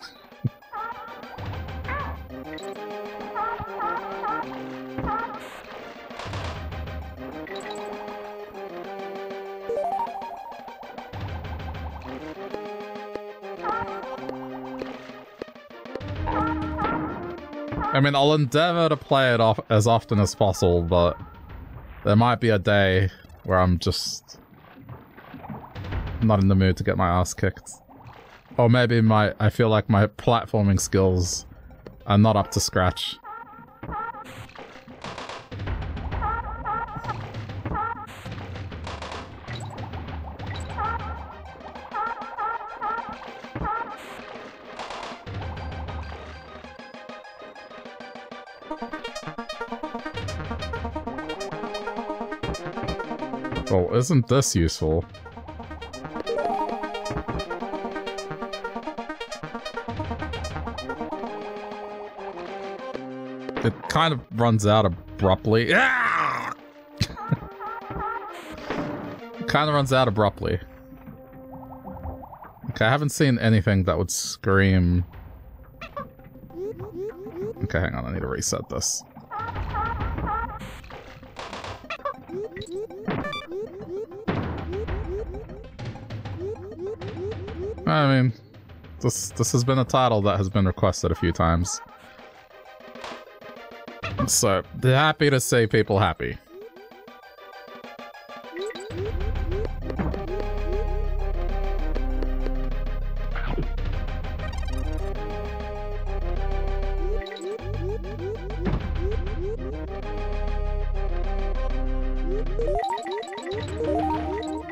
mean, I'll endeavor to play it off as often as possible, but there might be a day where I'm just not in the mood to get my ass kicked. Or maybe my I feel like my platforming skills are not up to scratch. Isn't this useful? It kind of runs out abruptly. Ah! kind of runs out abruptly. Okay, I haven't seen anything that would scream... Okay, hang on, I need to reset this. I mean, this this has been a title that has been requested a few times. So, happy to see people happy.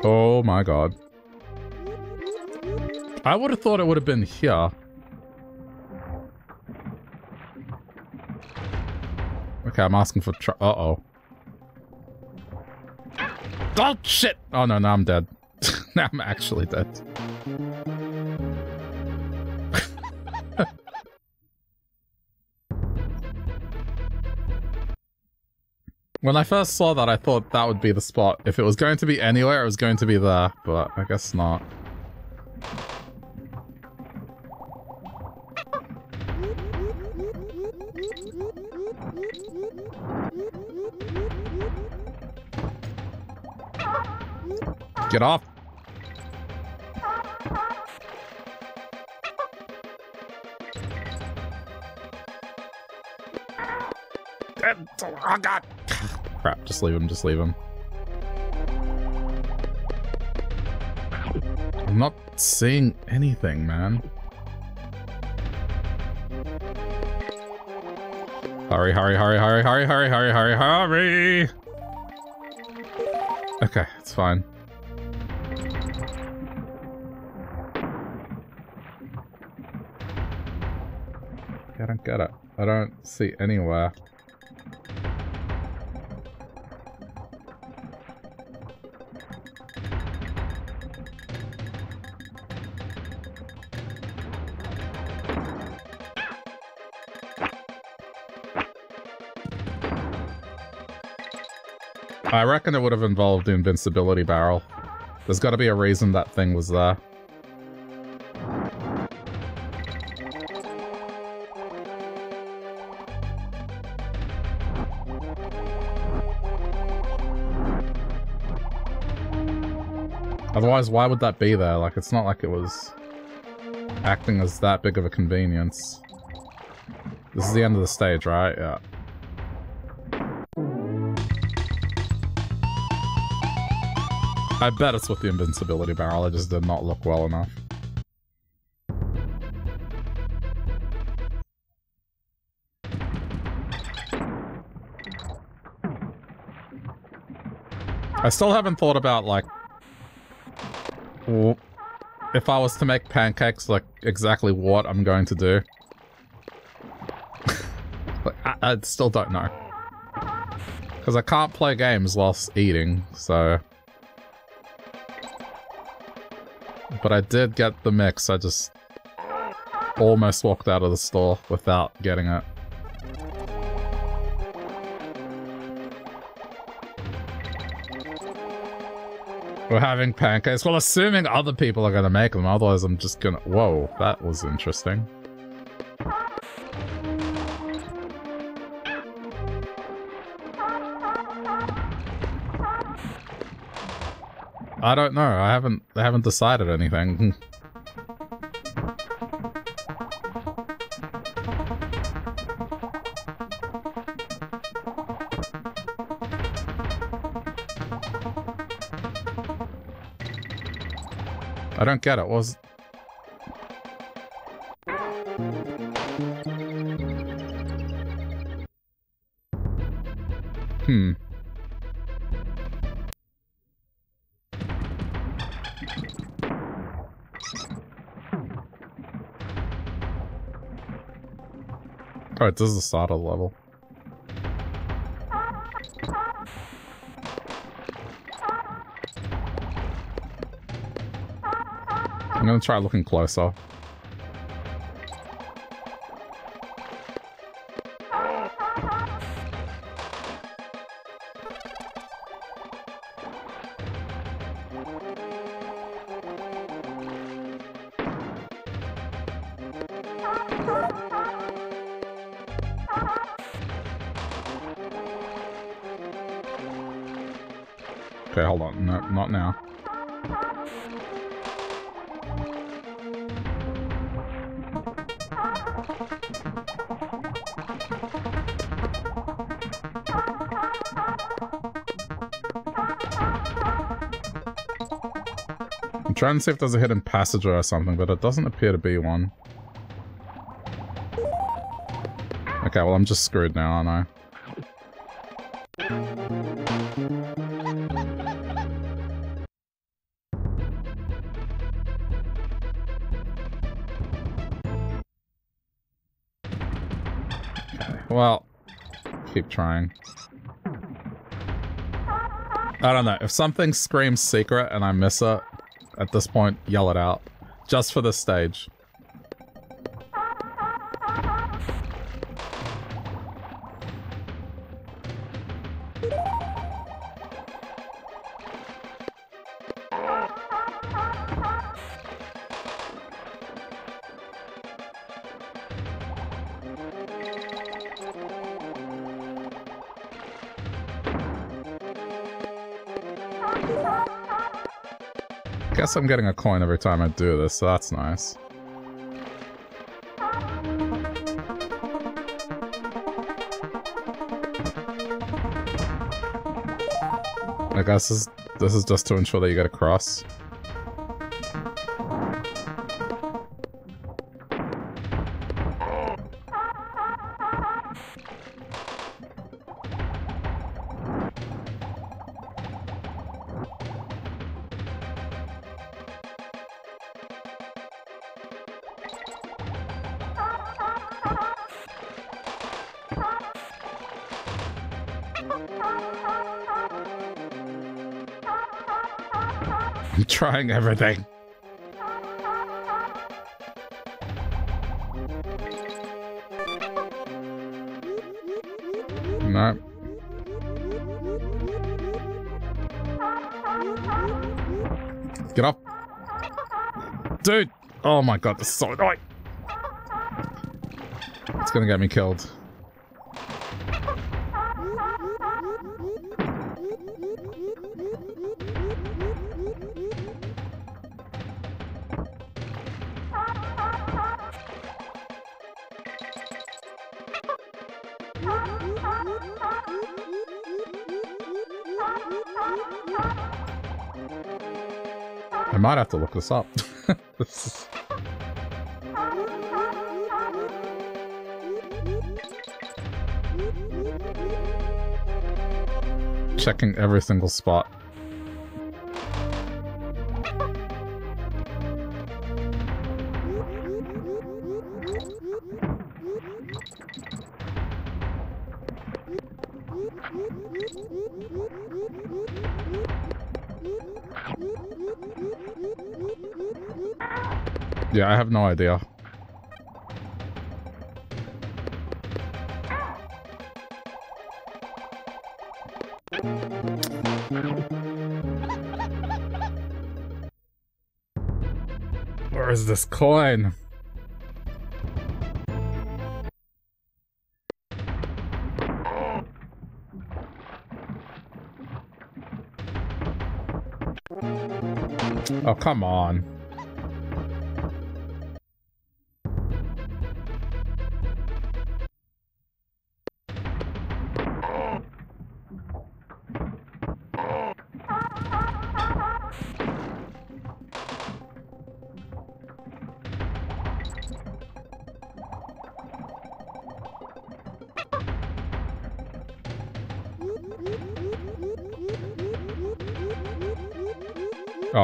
Oh my god. I would have thought it would have been here. Okay, I'm asking for tr- Uh-oh. Oh, shit! Oh, no, now I'm dead. now I'm actually dead. when I first saw that, I thought that would be the spot. If it was going to be anywhere, it was going to be there, but I guess not. Get off! Oh god! Crap, just leave him, just leave him. I'm not seeing anything, man. Hurry, hurry, hurry, hurry, hurry, hurry, hurry, hurry, hurry! Okay, it's fine. Get it. I don't see anywhere. I reckon it would have involved the invincibility barrel. There's got to be a reason that thing was there. Otherwise, why would that be there? Like, it's not like it was acting as that big of a convenience. This is the end of the stage, right? Yeah. I bet it's with the invincibility barrel, it just did not look well enough. I still haven't thought about, like, if I was to make pancakes, like, exactly what I'm going to do. I, I still don't know. Because I can't play games whilst eating, so... But I did get the mix, I just almost walked out of the store without getting it. We're having pancakes. Well, assuming other people are gonna make them, otherwise I'm just gonna... Whoa, that was interesting. I don't know. I haven't I haven't decided anything. don't get it. Was Hmm. Alright, this is of the level. Gonna try looking closer. Okay, hold on. No, not now. Trying to see if there's a hidden passage or something, but it doesn't appear to be one. Okay, well I'm just screwed now, aren't I? Well, keep trying. I don't know. If something screams secret and I miss it, at this point, yell it out. Just for this stage. Guess I'm getting a coin every time I do this, so that's nice. I guess this, this is just to ensure that you get across. Trying everything. Get up. Dude! Oh my god, this is so annoying. It's gonna get me killed. Might have to look this up. Checking every single spot. I have no idea. Where is this coin? Oh, come on.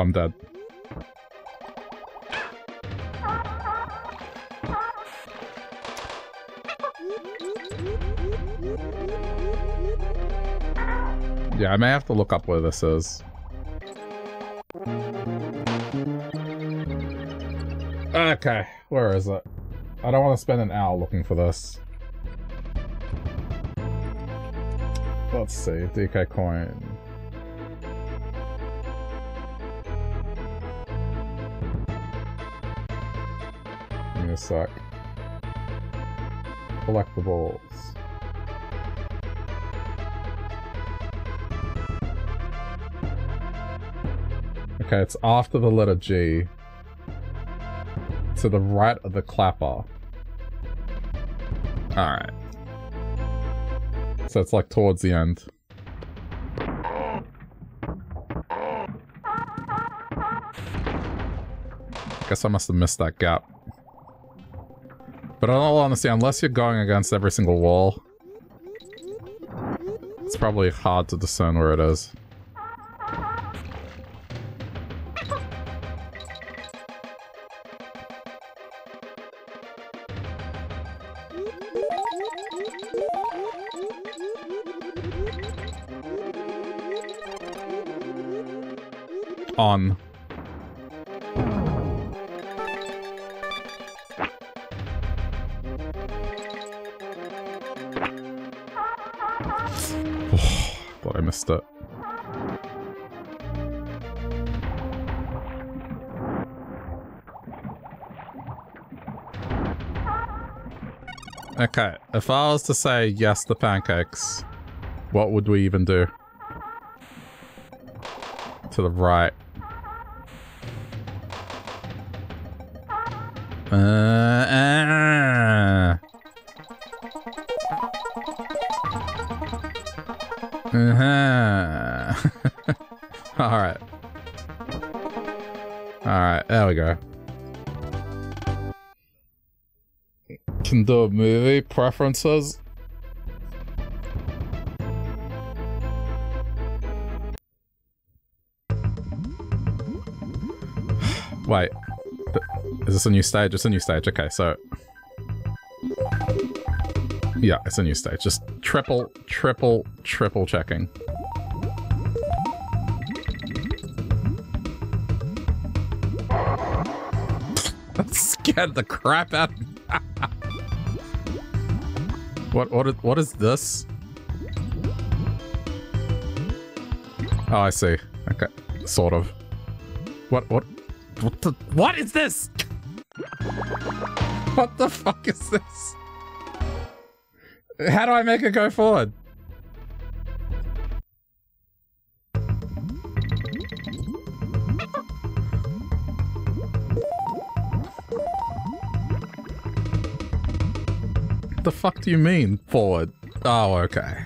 I'm dead. Yeah, I may have to look up where this is. Okay, where is it? I don't want to spend an hour looking for this. Let's see, DK coin. A sec. Collectibles. Okay, it's after the letter G. To the right of the clapper. Alright. So it's like towards the end. Guess I must have missed that gap. But in all honesty, unless you're going against every single wall, it's probably hard to discern where it is. On. Okay, if I was to say yes to pancakes, what would we even do? To the right. Uh, preferences. Wait. Is this a new stage? It's a new stage. Okay, so... Yeah, it's a new stage. Just triple, triple, triple checking. that scared the crap out of. What, what, is, what is this? Oh, I see. Okay, sort of. What, what, what the, what is this? what the fuck is this? How do I make it go forward? Fuck do you mean, forward? Oh, okay.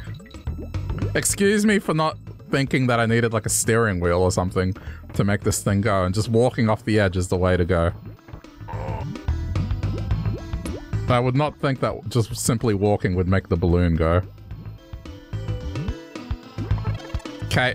Excuse me for not thinking that I needed like a steering wheel or something to make this thing go, and just walking off the edge is the way to go. I would not think that just simply walking would make the balloon go. Okay.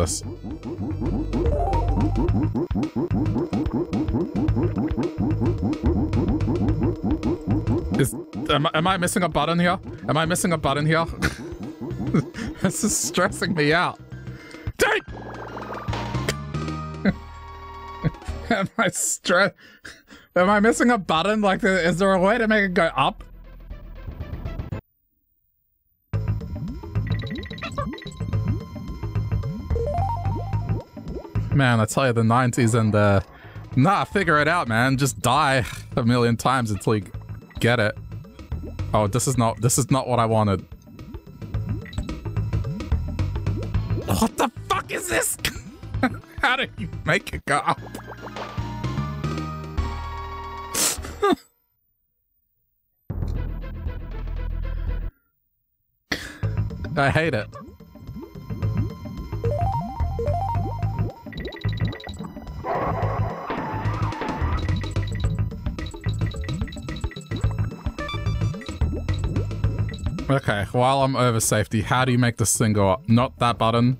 This. Is, am, am I missing a button here? Am I missing a button here? this is stressing me out. Dang! am I stress? Am I missing a button? Like, is there a way to make it go up? Man, I tell you, the 90s and the... Nah, figure it out, man. Just die a million times until you get it. Oh, this is not... This is not what I wanted. What the fuck is this? How do you make it go up? I hate it. Okay, while I'm over safety, how do you make this thing go up? Not that button.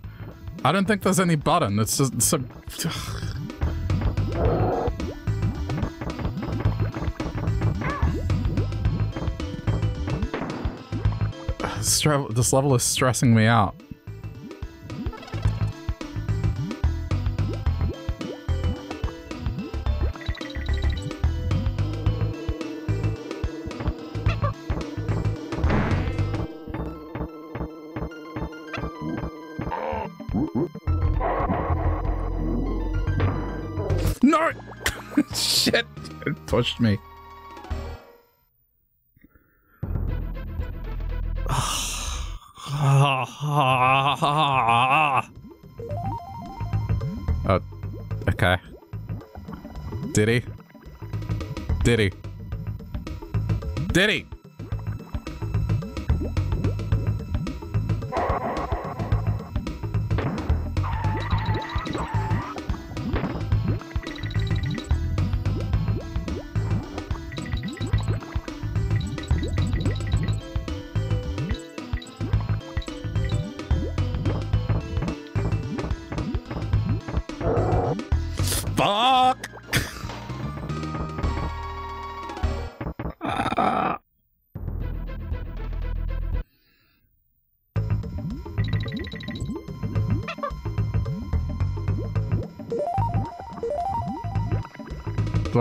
I don't think there's any button. It's just it's a... this level is stressing me out. No! Shit! It pushed me. Oh, okay. Did he? Did he? Did he?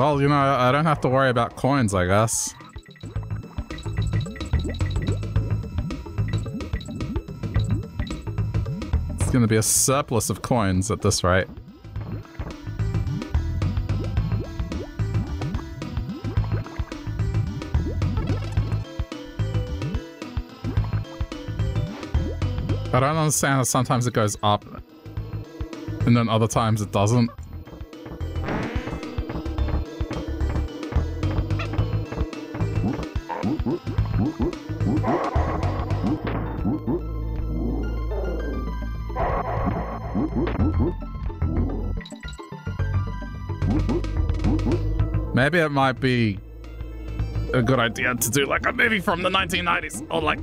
Well, you know, I don't have to worry about coins, I guess. It's gonna be a surplus of coins at this rate. I don't understand how sometimes it goes up and then other times it doesn't. Maybe it might be a good idea to do like a movie from the 1990s or like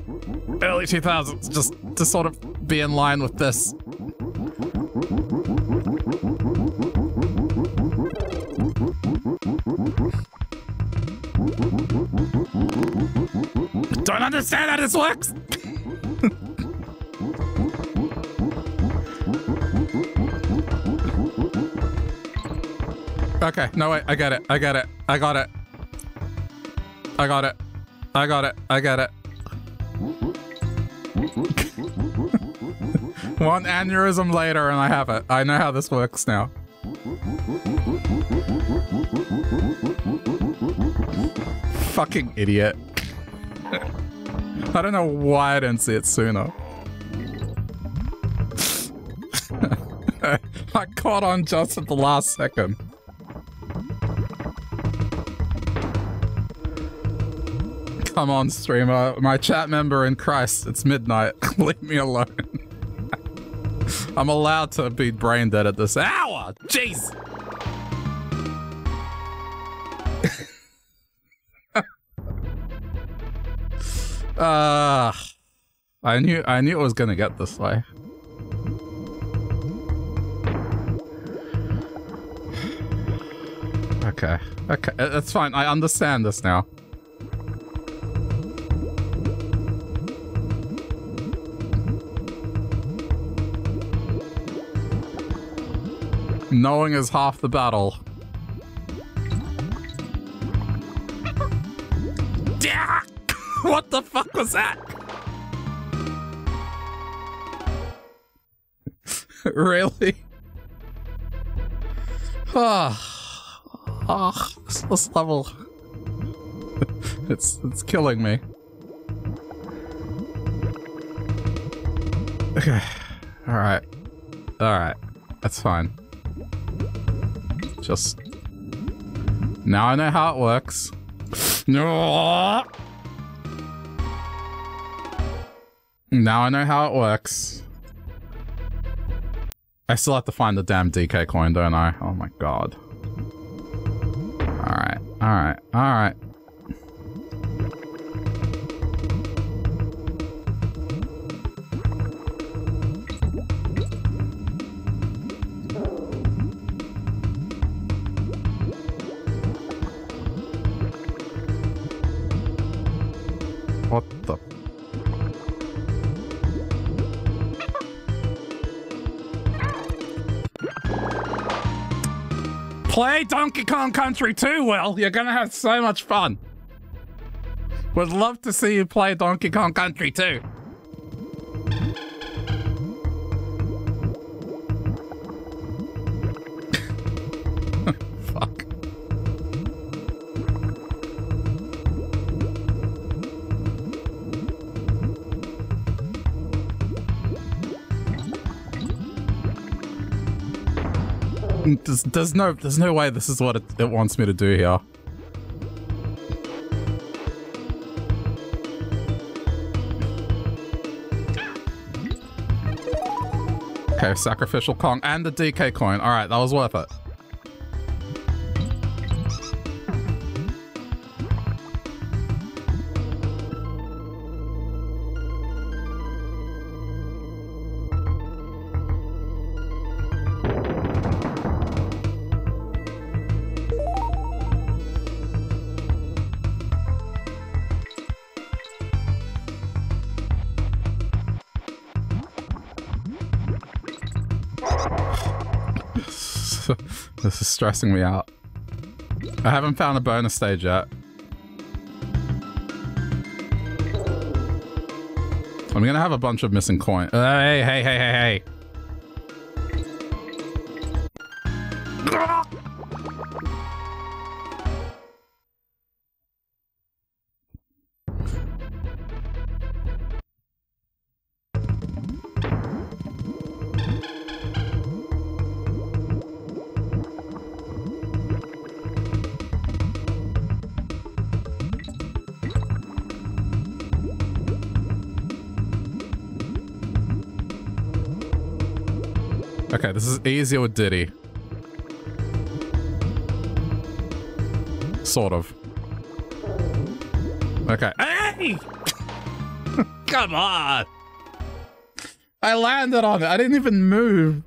early 2000s just to sort of be in line with this. Don't understand how this works! okay, no wait, I got it, I got it, I got it. I got it. I got it. I got it. One aneurysm later and I have it. I know how this works now. Fucking idiot. I don't know why I didn't see it sooner. I caught on just at the last second. Come on, streamer. My chat member in Christ, it's midnight. Leave me alone. I'm allowed to be brain dead at this hour. Jeez. uh, I knew I knew it was gonna get this way. Okay. Okay, that's fine. I understand this now. Knowing is half the battle. What the fuck was that? really? Ah, oh, this, this level. it's it's killing me. Okay. All right. All right. That's fine. Just... Now I know how it works. No! Now I know how it works. I still have to find the damn DK coin, don't I? Oh my god. Alright, alright, alright. Play Donkey Kong Country 2, Will. You're gonna have so much fun. Would love to see you play Donkey Kong Country 2. There's, there's no there's no way this is what it, it wants me to do here. Okay, sacrificial Kong and the DK coin. Alright, that was worth it. Stressing me out. I haven't found a bonus stage yet. I'm gonna have a bunch of missing coins. Uh, hey, hey, hey, hey, hey. This is easier with Diddy. Sort of. Okay. Hey! Come on! I landed on it. I didn't even move.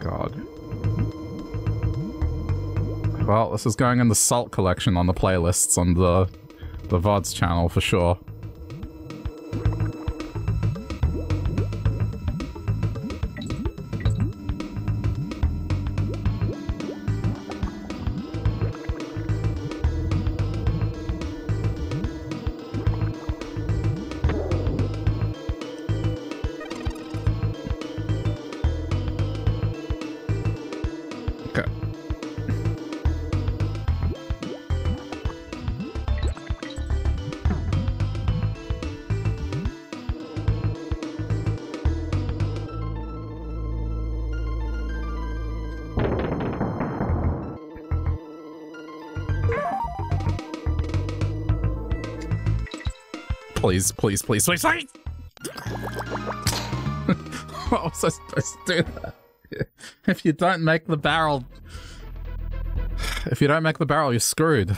God. Well, this is going in the salt collection on the playlists on the the VODs channel for sure. Please, please, please, please, please! what was I supposed to do that? If you don't make the barrel... If you don't make the barrel, you're screwed.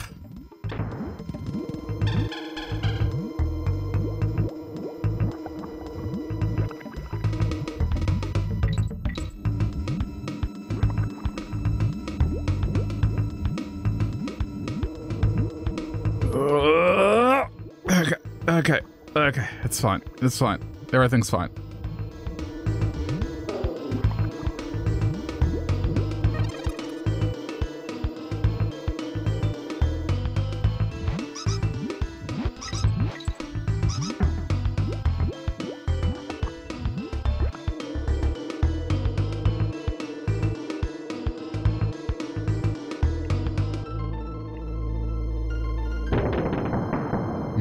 It's fine. It's fine. Everything's fine.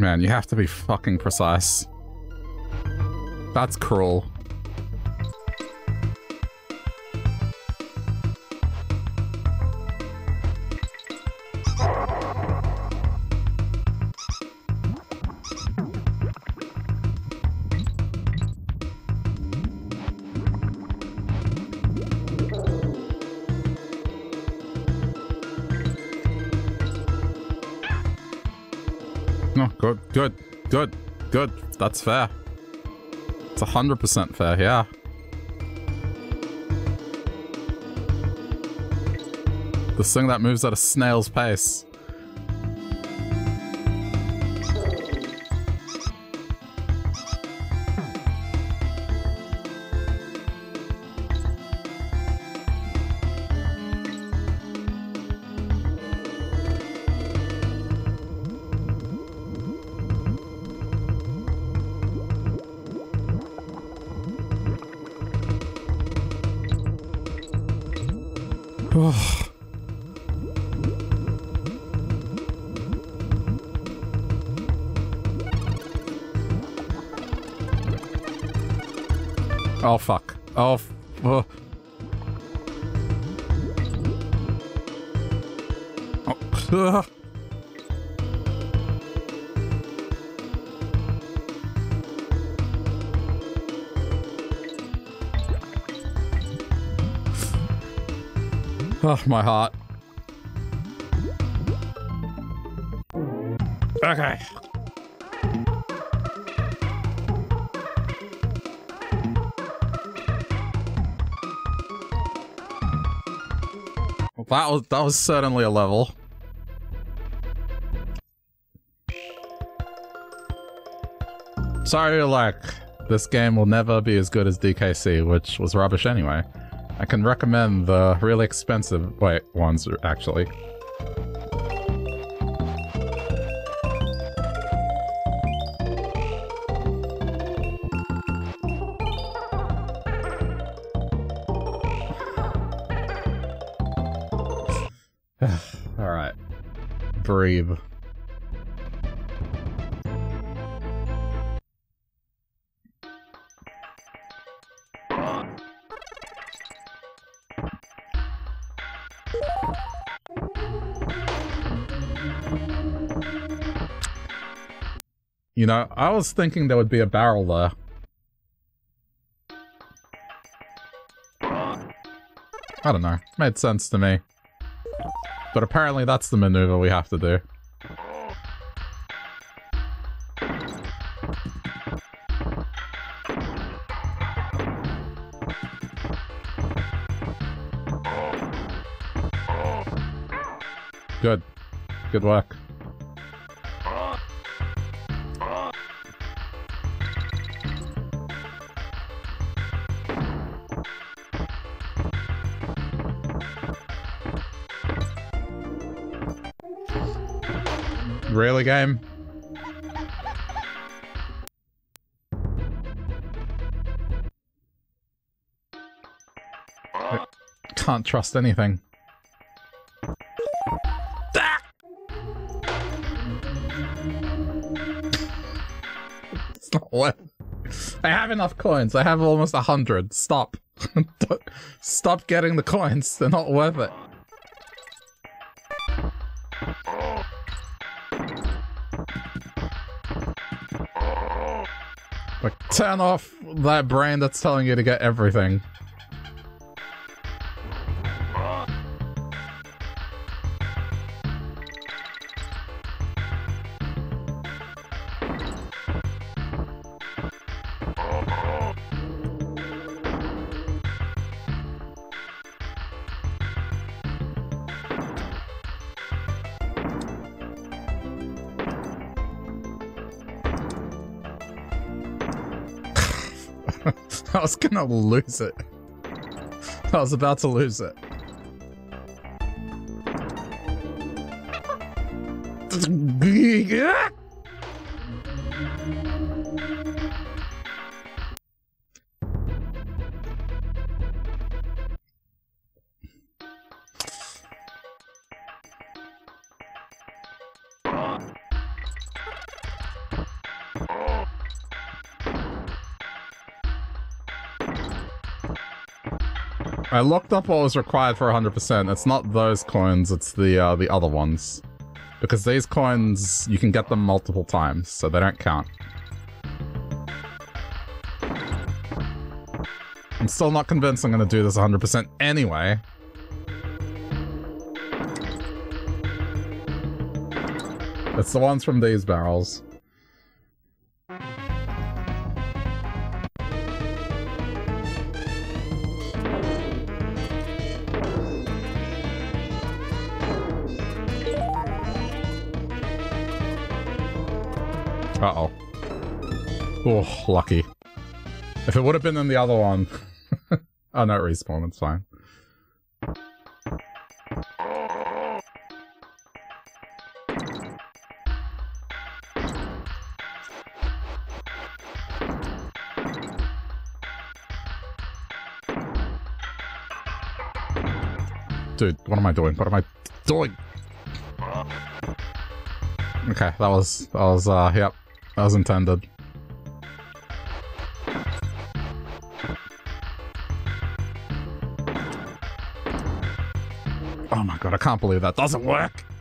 man. You have to be fucking precise. That's cruel. No, good, good, good, good. That's fair. It's 100% fair, yeah. This thing that moves at a snail's pace. Oh. oh, fuck. Oh, oh. oh. Oh, my heart. Okay. That was that was certainly a level. Sorry, like this game will never be as good as DKC, which was rubbish anyway. I can recommend the really expensive wait ones actually. You know, I was thinking there would be a barrel there. I don't know. Made sense to me. But apparently that's the maneuver we have to do. Good. Good work. Game? I can't trust anything. it's not worth I have enough coins. I have almost a hundred. Stop. Stop getting the coins. They're not worth it. Turn off that brain that's telling you to get everything. Gonna lose it. I was about to lose it. I locked up what was required for 100%. It's not those coins, it's the uh, the other ones. Because these coins, you can get them multiple times, so they don't count. I'm still not convinced I'm going to do this 100% anyway. It's the ones from these barrels. Oh, lucky. If it would have been in the other one... oh, no, respawn, it's fine. Dude, what am I doing? What am I doing? Okay, that was, that was, uh, yep. That was intended. God, I can't believe that doesn't work!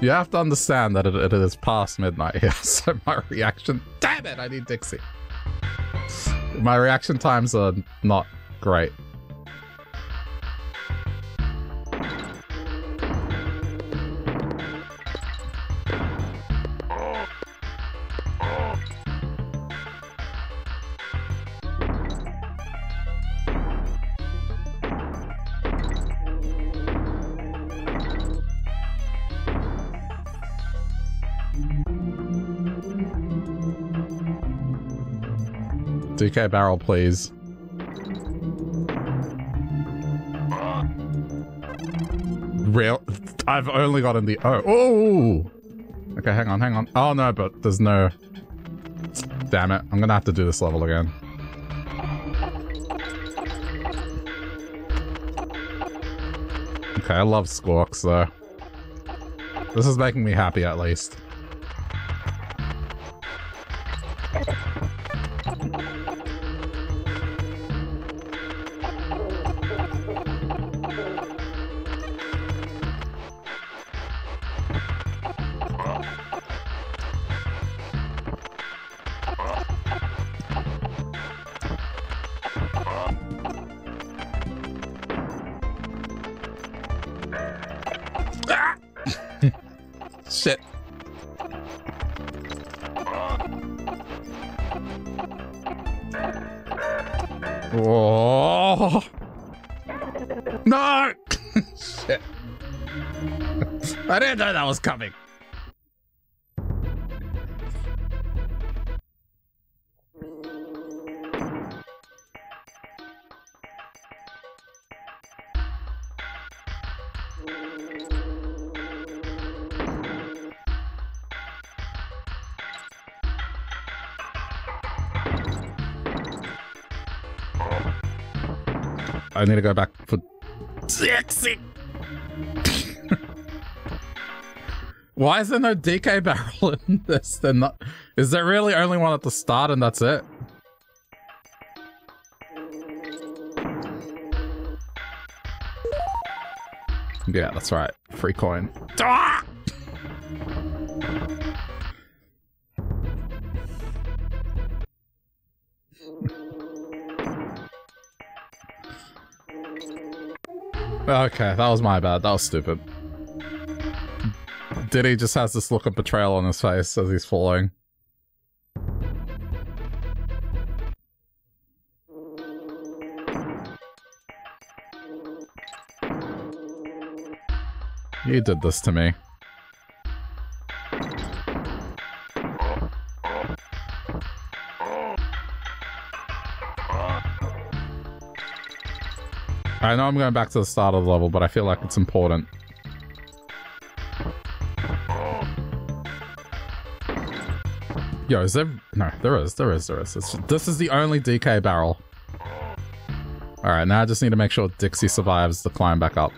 You have to understand that it, it is past midnight here, so my reaction... Damn it, I need Dixie. My reaction times are not Great. DK barrel, please. I've only gotten the. Oh. Oh! Okay, hang on, hang on. Oh no, but there's no. Damn it. I'm gonna have to do this level again. Okay, I love squawks though. This is making me happy at least. To go back for Dixie. Why is there no DK barrel in this? Then not. Is there really only one at the start and that's it? Yeah, that's right. Free coin. Ah! Okay, that was my bad. That was stupid. Diddy just has this look of betrayal on his face as he's falling. You did this to me. I know I'm going back to the start of the level, but I feel like it's important. Yo, is there... No, there is, there is, there is. This is the only DK barrel. Alright, now I just need to make sure Dixie survives the climb back up.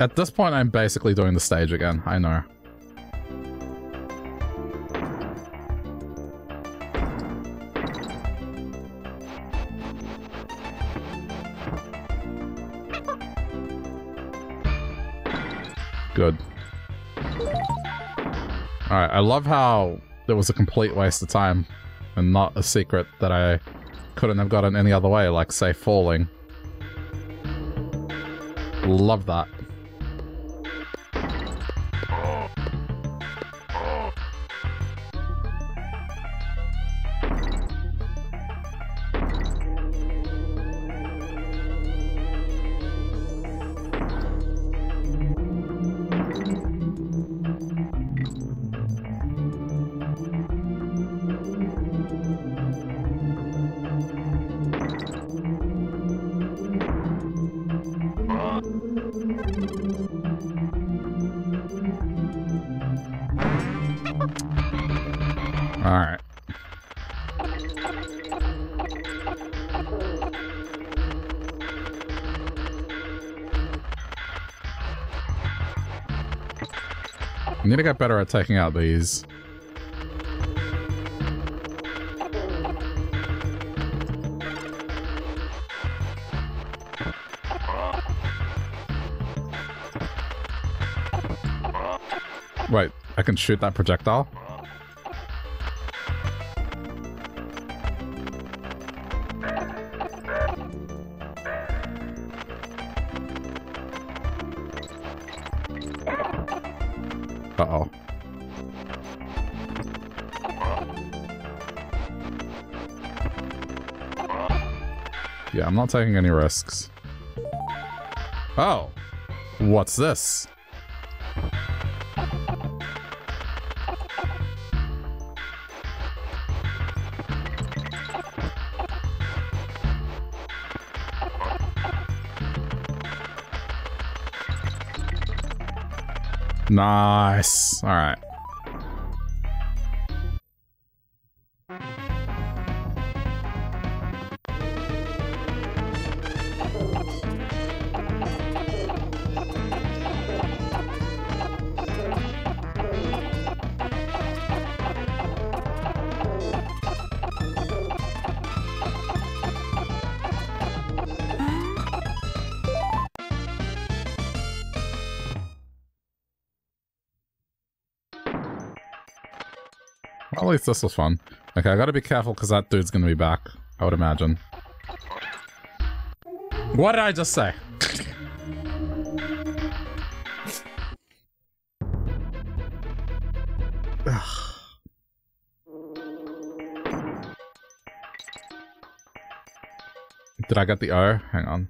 At this point, I'm basically doing the stage again. I know. Love how there was a complete waste of time and not a secret that I couldn't have gotten any other way, like, say, falling. Love that. Need to get better at taking out these. Wait, I can shoot that projectile? not taking any risks. Oh. What's this? Nice. All right. Least this was fun. Okay, I gotta be careful because that dude's gonna be back, I would imagine. What did I just say? Did I get the O? Hang on.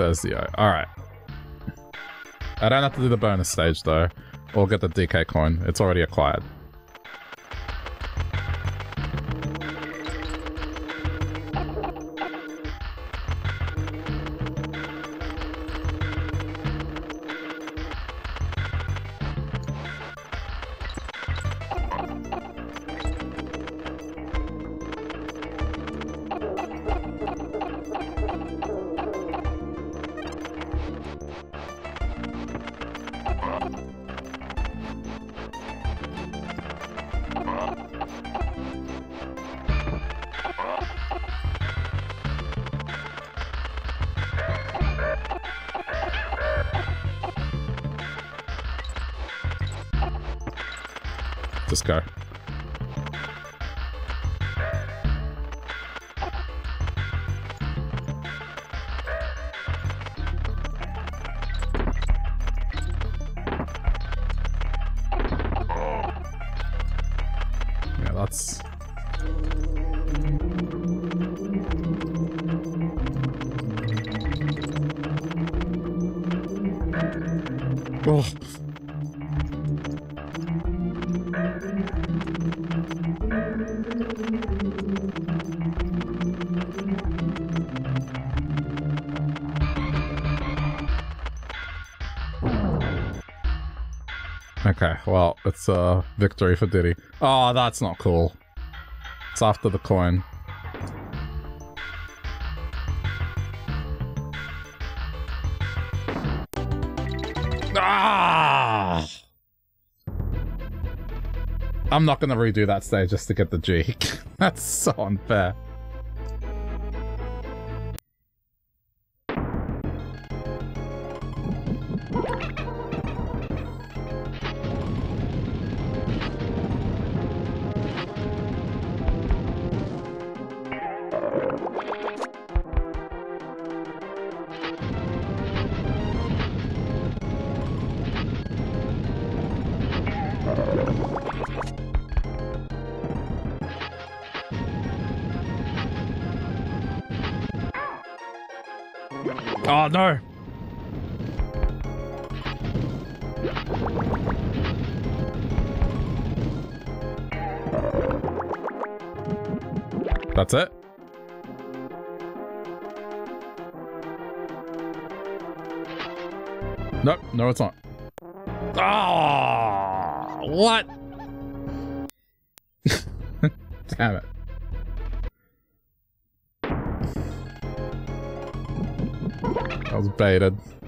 There's the O. Alright. I don't have to do the bonus stage though, or get the DK coin. It's already acquired. Victory for Diddy. Oh, that's not cool. It's after the coin. Ah! I'm not gonna redo that stage just to get the G. that's so unfair. Oh no! That's it? Nope, no it's not. Oh, what? Damn it. I was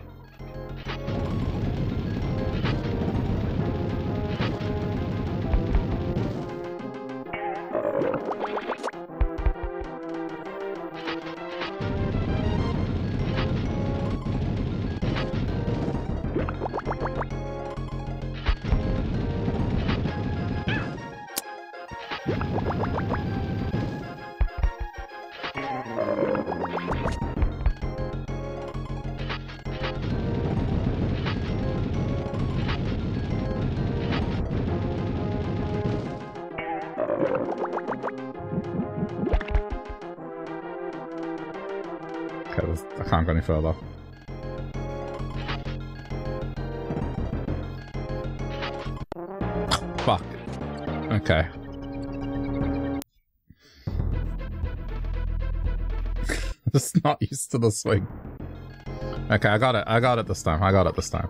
further. Fuck. Okay. Just not used to the swing. Okay, I got it. I got it this time. I got it this time.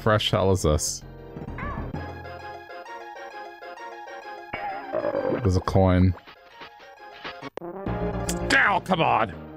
Fresh hell is this? There's a coin. Oh, come on!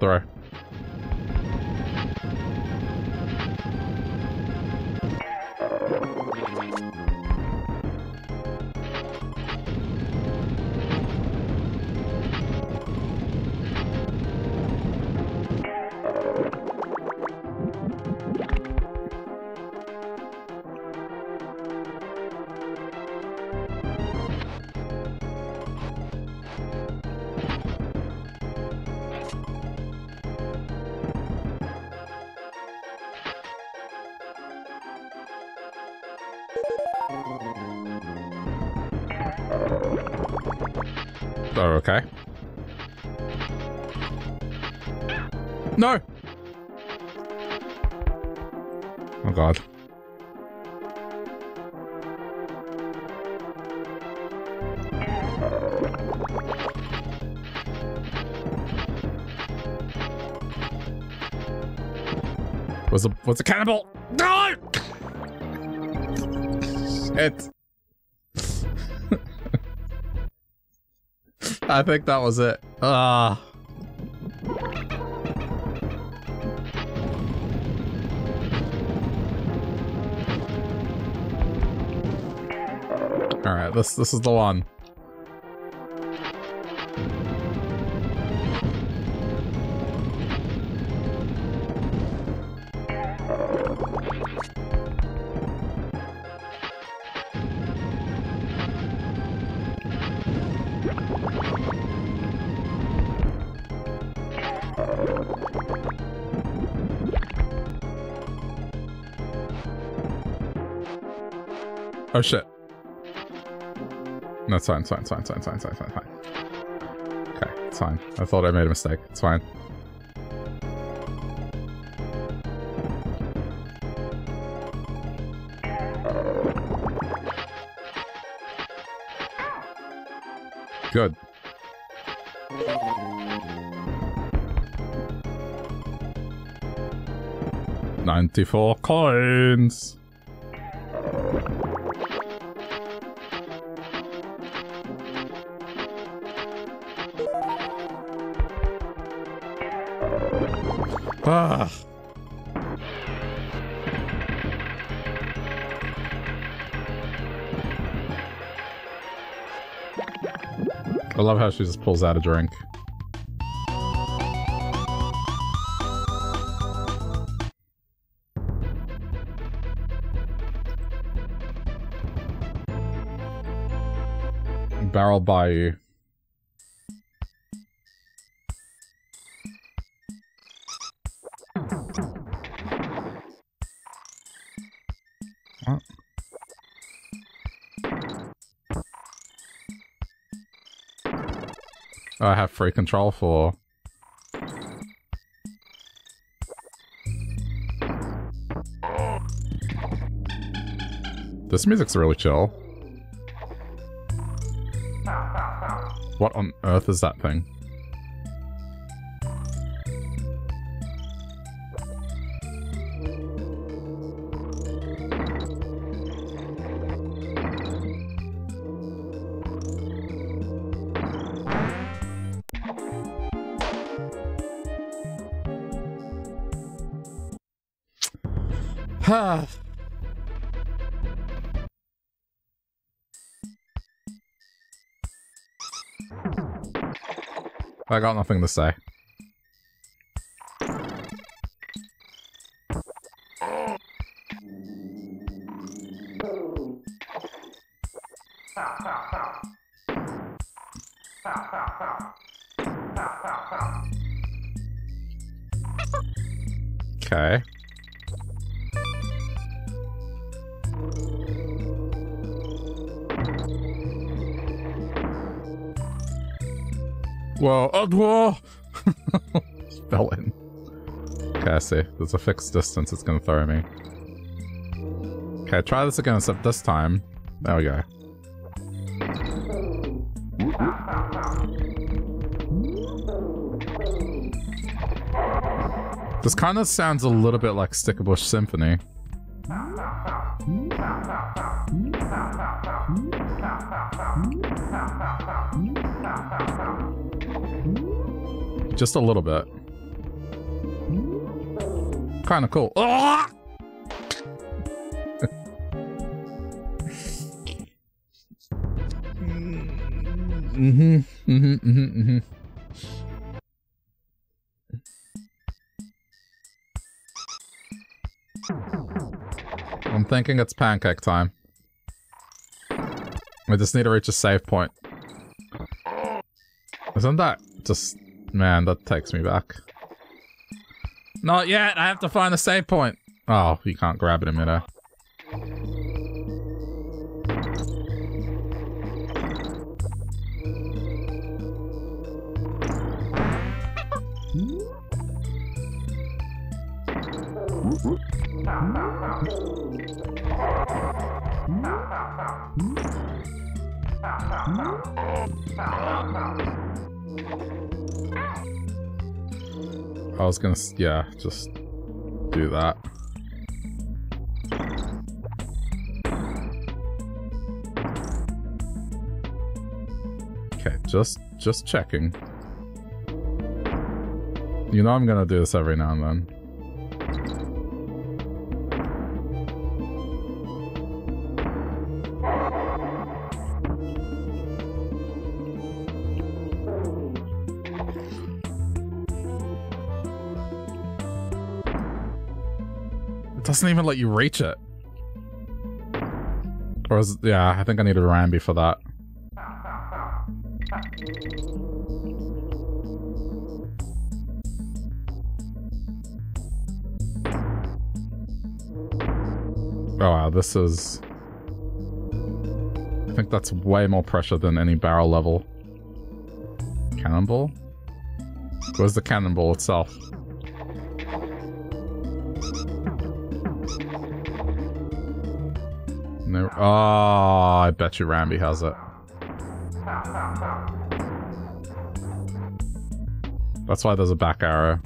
Good. Was a cannibal? No! Shit. I think that was it. Ah. All right, this this is the one. Oh shit. No, fine, it's fine, it's fine, it's fine, it's fine, it's fine, it's fine, fine. Okay, it's fine. I thought I made a mistake. It's fine. Twenty-four coins. Ah. I love how she just pulls out a drink. Bayou. What? Oh, I have free control for... This music's really chill. What on earth is that thing? Got nothing to say. Fell in. Okay, I see. There's a fixed distance it's gonna throw me. Okay, try this again, except this time. There we go. This kind of sounds a little bit like Stickerbrush Symphony. Just a little bit. Kind of cool. mm-hmm, mm-hmm, mm-hmm, mm-hmm. I'm thinking it's pancake time. I just need to reach a save point. Isn't that just Man, that takes me back. Not yet! I have to find the save point! Oh, you can't grab it in midair. Was gonna, yeah, just do that. Okay, just, just checking. You know I'm gonna do this every now and then. Doesn't even let you reach it. Or is, yeah, I think I need a Rambi for that. Oh wow, this is... I think that's way more pressure than any barrel level. Cannonball? Where's the cannonball itself? No. Oh, ah, I bet you Rambi has it. That's why there's a back arrow.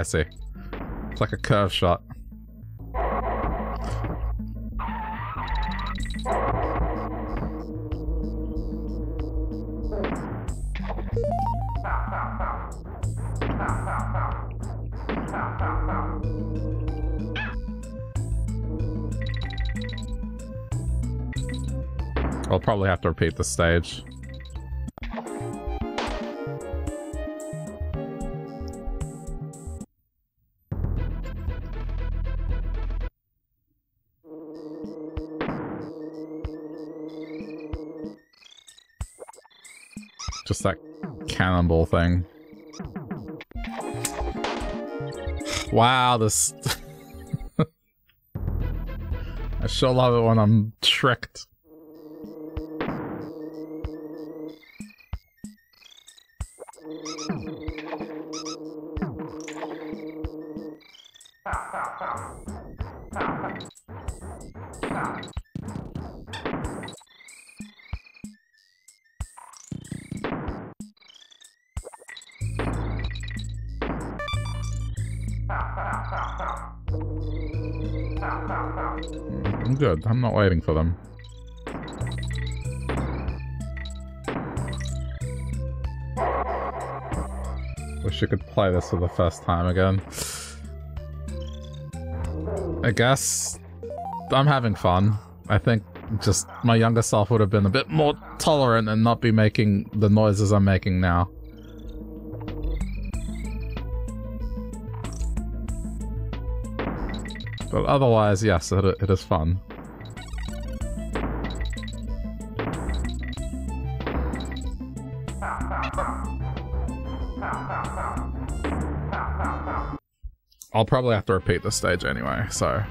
I see. It's like a curve shot. I'll probably have to repeat the stage. Thing. Wow, this... I sure love it when I'm tricked. Play this for the first time again. I guess I'm having fun. I think just my younger self would have been a bit more tolerant and not be making the noises I'm making now. But otherwise, yes, it, it is fun. Probably have to repeat this stage anyway, so...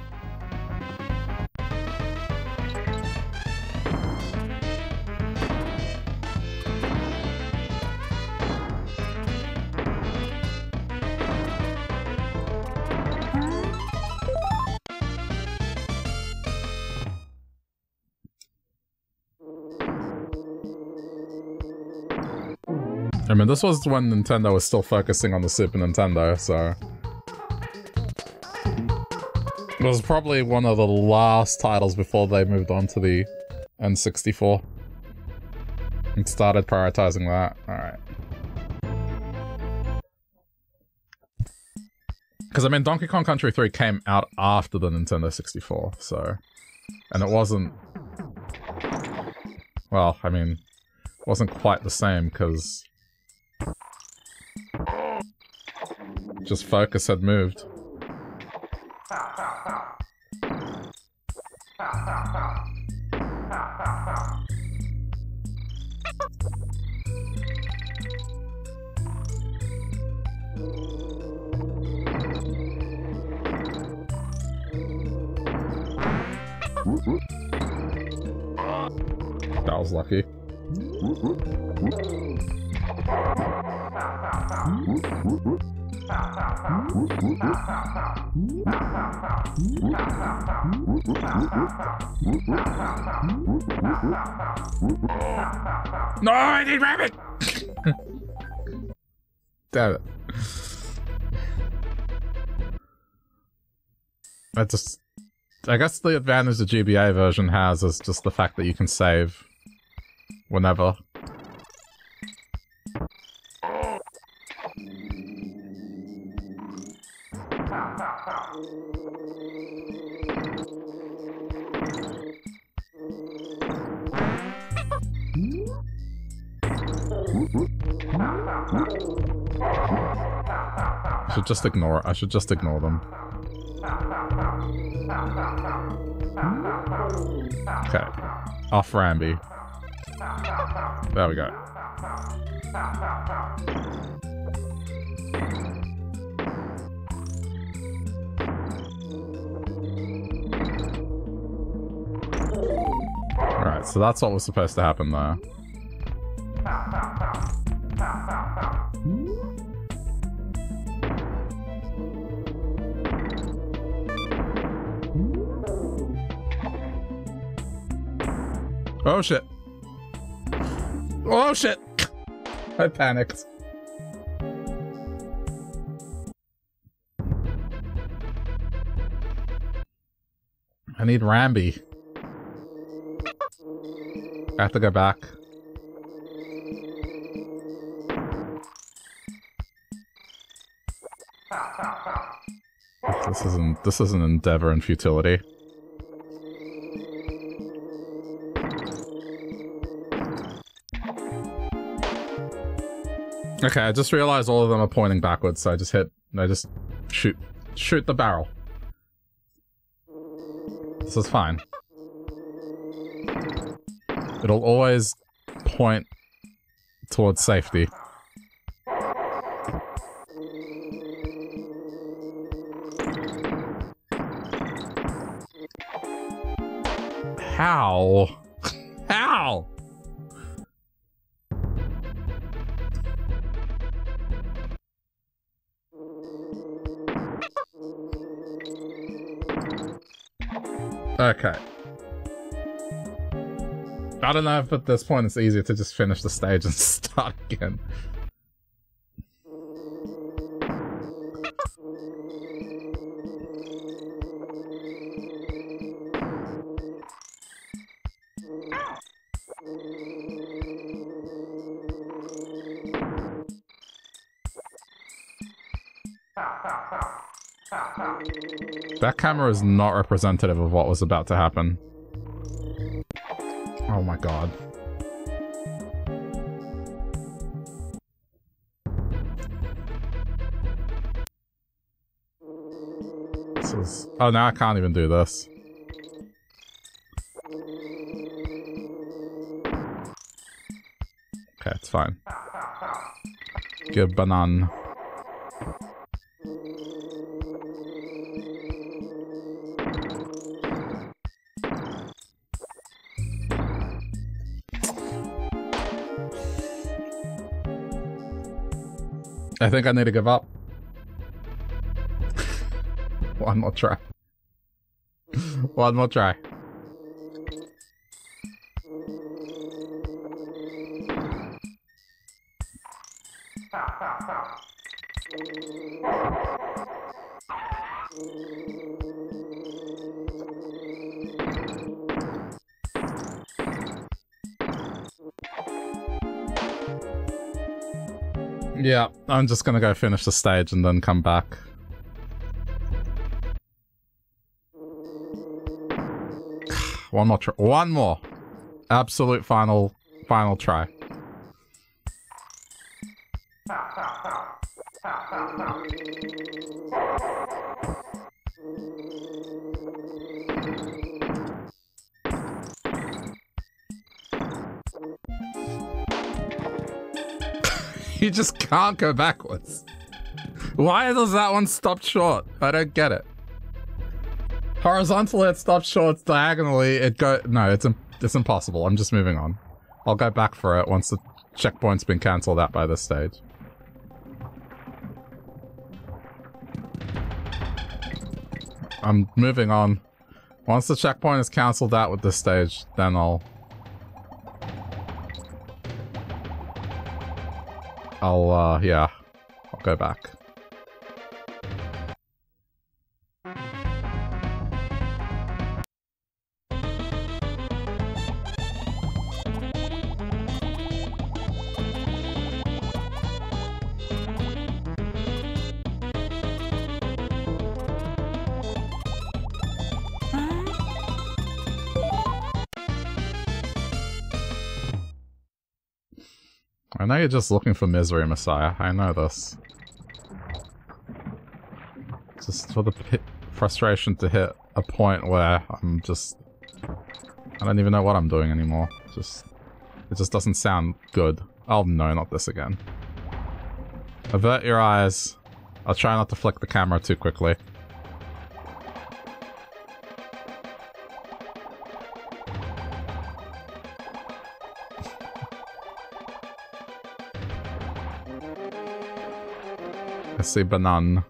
I mean, this was when Nintendo was still focusing on the Super Nintendo, so... It was probably one of the last titles before they moved on to the N64. And started prioritizing that. Alright. Because, I mean, Donkey Kong Country 3 came out after the Nintendo 64, so... And it wasn't... Well, I mean, it wasn't quite the same, because... Just focus had moved. No, I need Rambi! Damn it. I just... I guess the advantage the GBA version has is just the fact that you can save whenever. I should just ignore I should just ignore them. Okay. Off Rambi. There we go. Alright, so that's what was supposed to happen there. Oh shit. Oh shit! I panicked. I need Rambi. I have to go back. This isn't this is an endeavor in futility. Okay, I just realized all of them are pointing backwards, so I just hit I just shoot shoot the barrel. This is fine. It'll always point towards safety. How? I don't know if at this point it's easier to just finish the stage and start again. That camera is not representative of what was about to happen. Oh, now I can't even do this. Okay, it's fine. Give banana. I think I need to give up. One more try. One more try. Yeah, I'm just gonna go finish the stage and then come back. One more try. One more. Absolute final, final try. you just can't go backwards. Why does that one stop short? I don't get it. Horizontally it stops short, diagonally it go- no, it's, it's impossible. I'm just moving on. I'll go back for it once the checkpoint's been cancelled out by this stage. I'm moving on. Once the checkpoint is cancelled out with this stage, then I'll I'll, uh, yeah. I'll go back. Know you're just looking for misery, Messiah. I know this. Just for the frustration to hit a point where I'm just... I don't even know what I'm doing anymore. Just... It just doesn't sound good. Oh no, not this again. Avert your eyes. I'll try not to flick the camera too quickly. Say banana.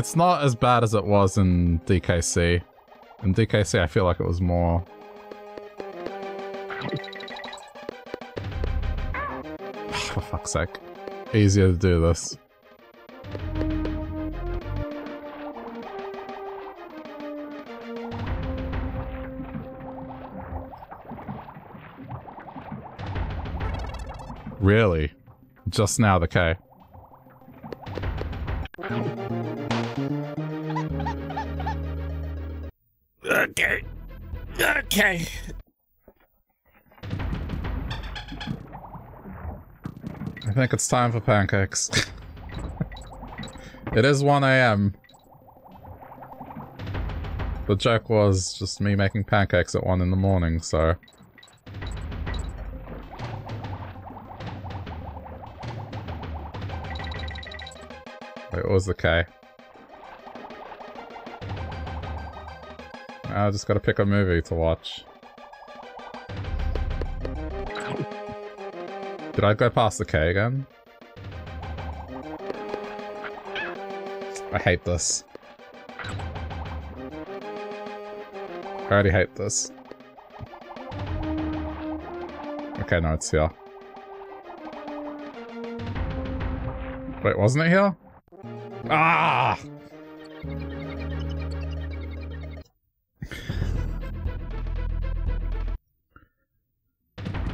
It's not as bad as it was in DKC. In DKC, I feel like it was more... for fuck's sake. Easier to do this. Really? Just now the K. Okay. I think it's time for pancakes. it is 1 a.m. The joke was just me making pancakes at 1 in the morning, so... What was the K? I just gotta pick a movie to watch. Did I go past the K again? I hate this. I already hate this. Okay, no, it's here. Wait, wasn't it here? Ah!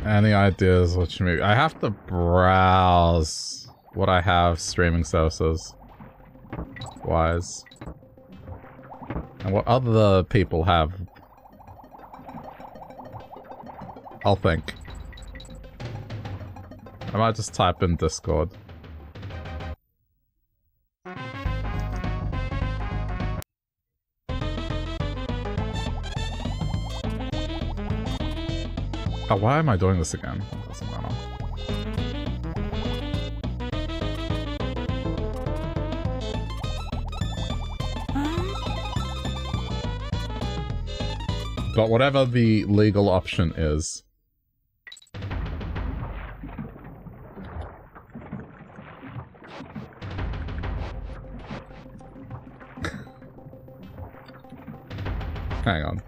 Any ideas which movie? I have to browse what I have streaming services wise. And what other people have. I'll think. I might just type in Discord. Why am I doing this again? Doesn't matter. But whatever the legal option is. Hang on.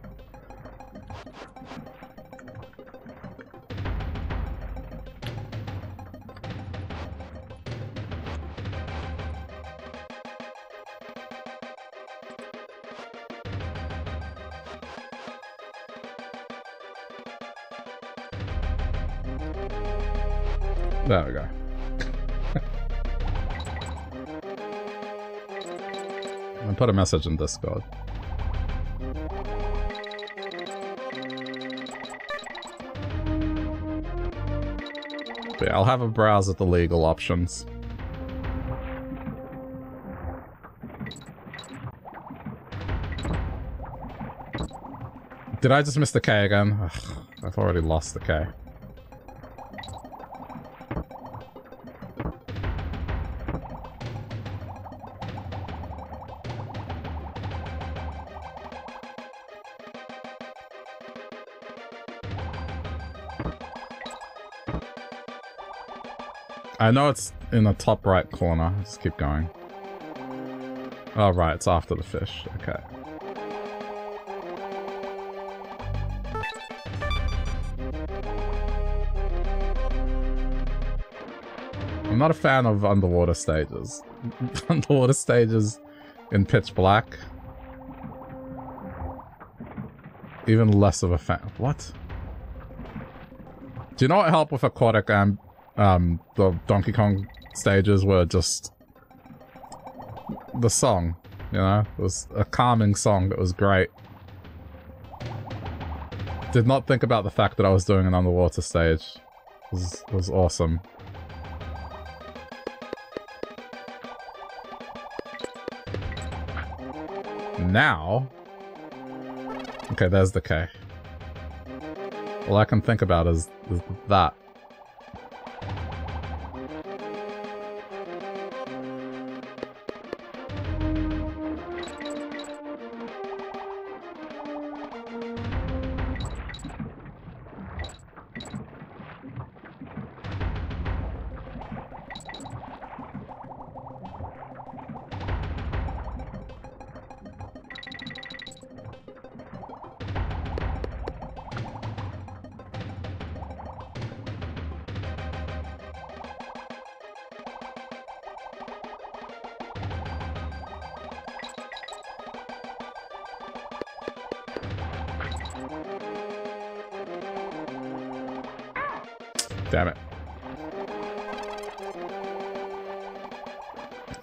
Message in Discord. But yeah, I'll have a browse at the legal options. Did I just miss the K again? Ugh, I've already lost the K. I know it's in the top right corner. Just keep going. Oh, right. It's after the fish. Okay. I'm not a fan of underwater stages. underwater stages in pitch black. Even less of a fan. What? Do you know what helped with aquatic and um, the Donkey Kong stages were just the song, you know? It was a calming song that was great. Did not think about the fact that I was doing an underwater stage. It was, it was awesome. Now... Okay, there's the K. All I can think about is, is that.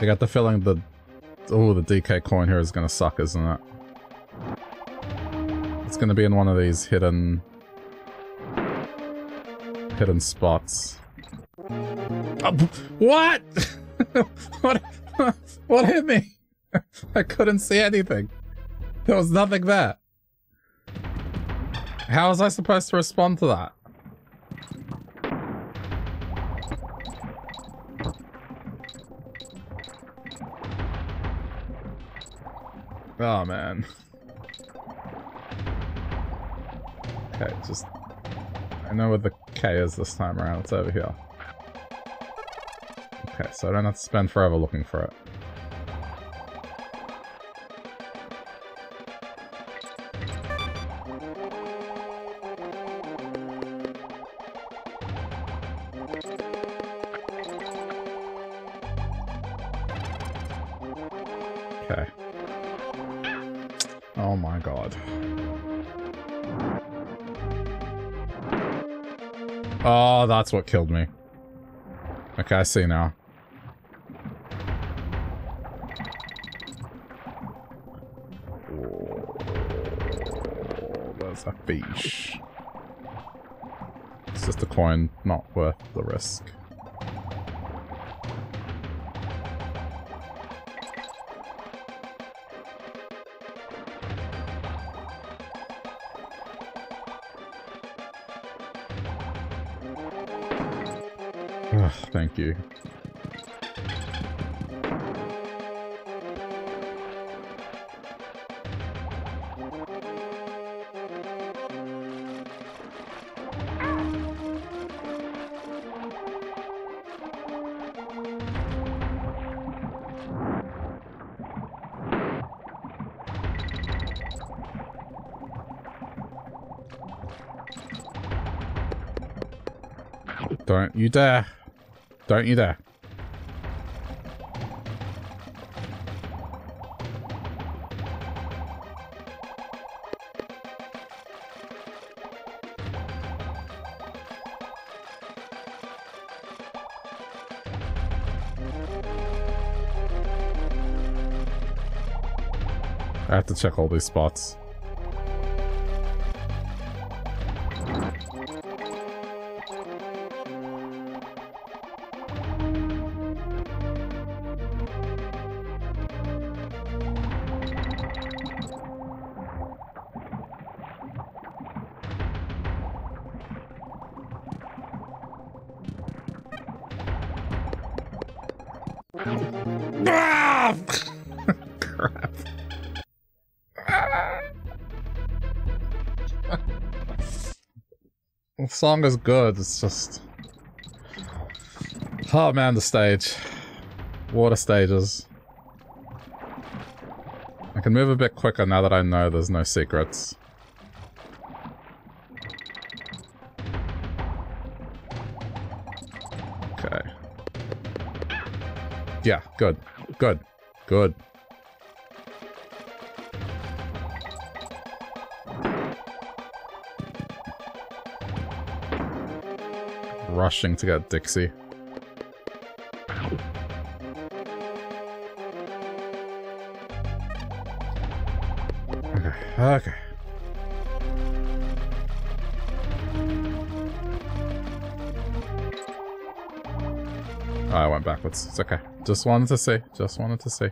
I got the feeling that... Oh, the DK coin here is gonna suck, isn't it? It's gonna be in one of these hidden... Hidden spots. Oh, what? what? What hit me? I couldn't see anything. There was nothing there. How was I supposed to respond to that? Man. Okay, just... I know where the K is this time around. It's over here. Okay, so I don't have to spend forever looking for it. That's what killed me. Okay, I see now. Oh, there's a fish. It's just a coin, not worth the risk. Thank you. Don't you dare. Don't you dare. I have to check all these spots. The song is good, it's just... Oh man, the stage. Water stages. I can move a bit quicker now that I know there's no secrets. Okay. Yeah, good. Good. Good. Rushing to get Dixie. Okay. Okay. Oh, I went backwards. It's okay. Just wanted to see. Just wanted to see.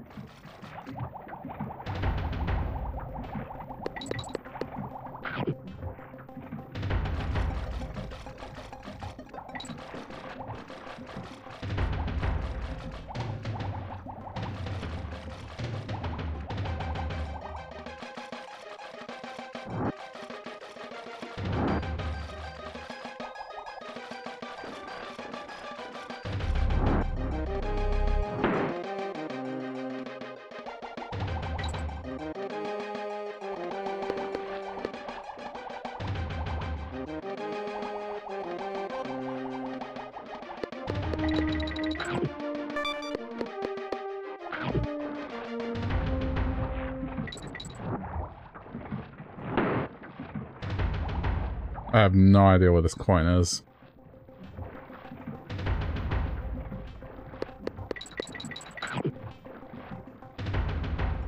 have no idea what this coin is.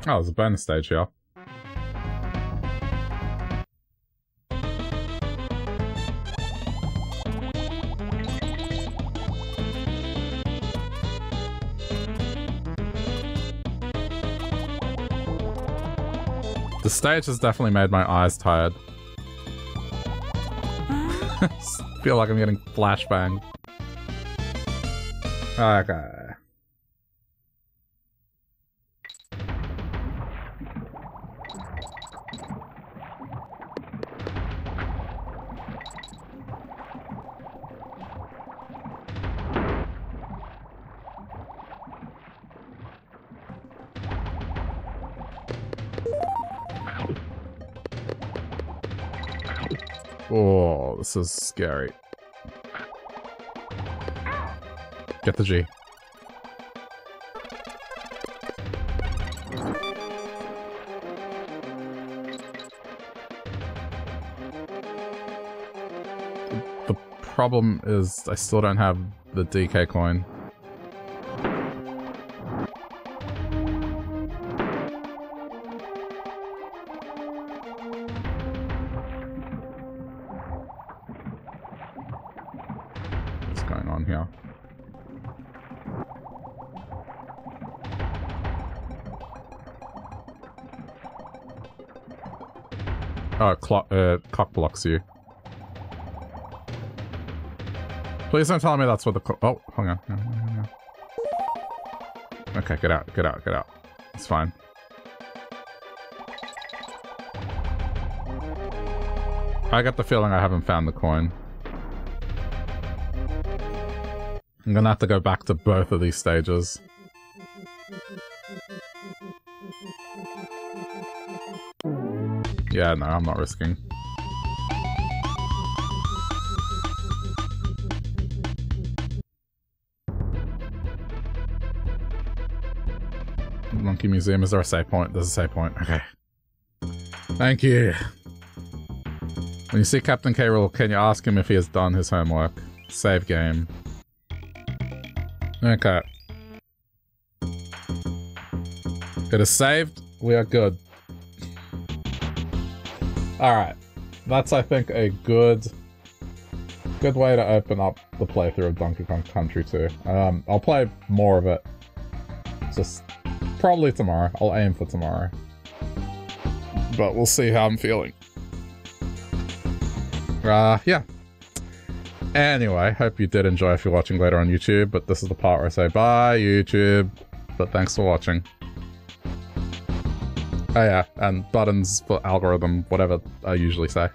Oh, there's a bonus stage here. The stage has definitely made my eyes tired. Feel like I'm getting flashbang. Okay. This is scary. Get the G. The problem is I still don't have the DK coin. Uh, cock blocks you. Please don't tell me that's what the Oh, hang on. Hang on, hang on. Okay, get out, get out, get out. It's fine. I got the feeling I haven't found the coin. I'm gonna have to go back to both of these stages. Yeah, no, I'm not risking. Monkey Museum, is there a save point? There's a save point. Okay. Thank you. When you see Captain K. Rool, can you ask him if he has done his homework? Save game. Okay. It is saved. We are good. Alright. That's, I think, a good good way to open up the playthrough of Donkey Kong Country 2. Um, I'll play more of it. Just probably tomorrow. I'll aim for tomorrow. But we'll see how I'm feeling. Uh, yeah. Anyway, hope you did enjoy if you're watching later on YouTube, but this is the part where I say bye, YouTube. But thanks for watching. Oh yeah, and buttons for algorithm, whatever I usually say.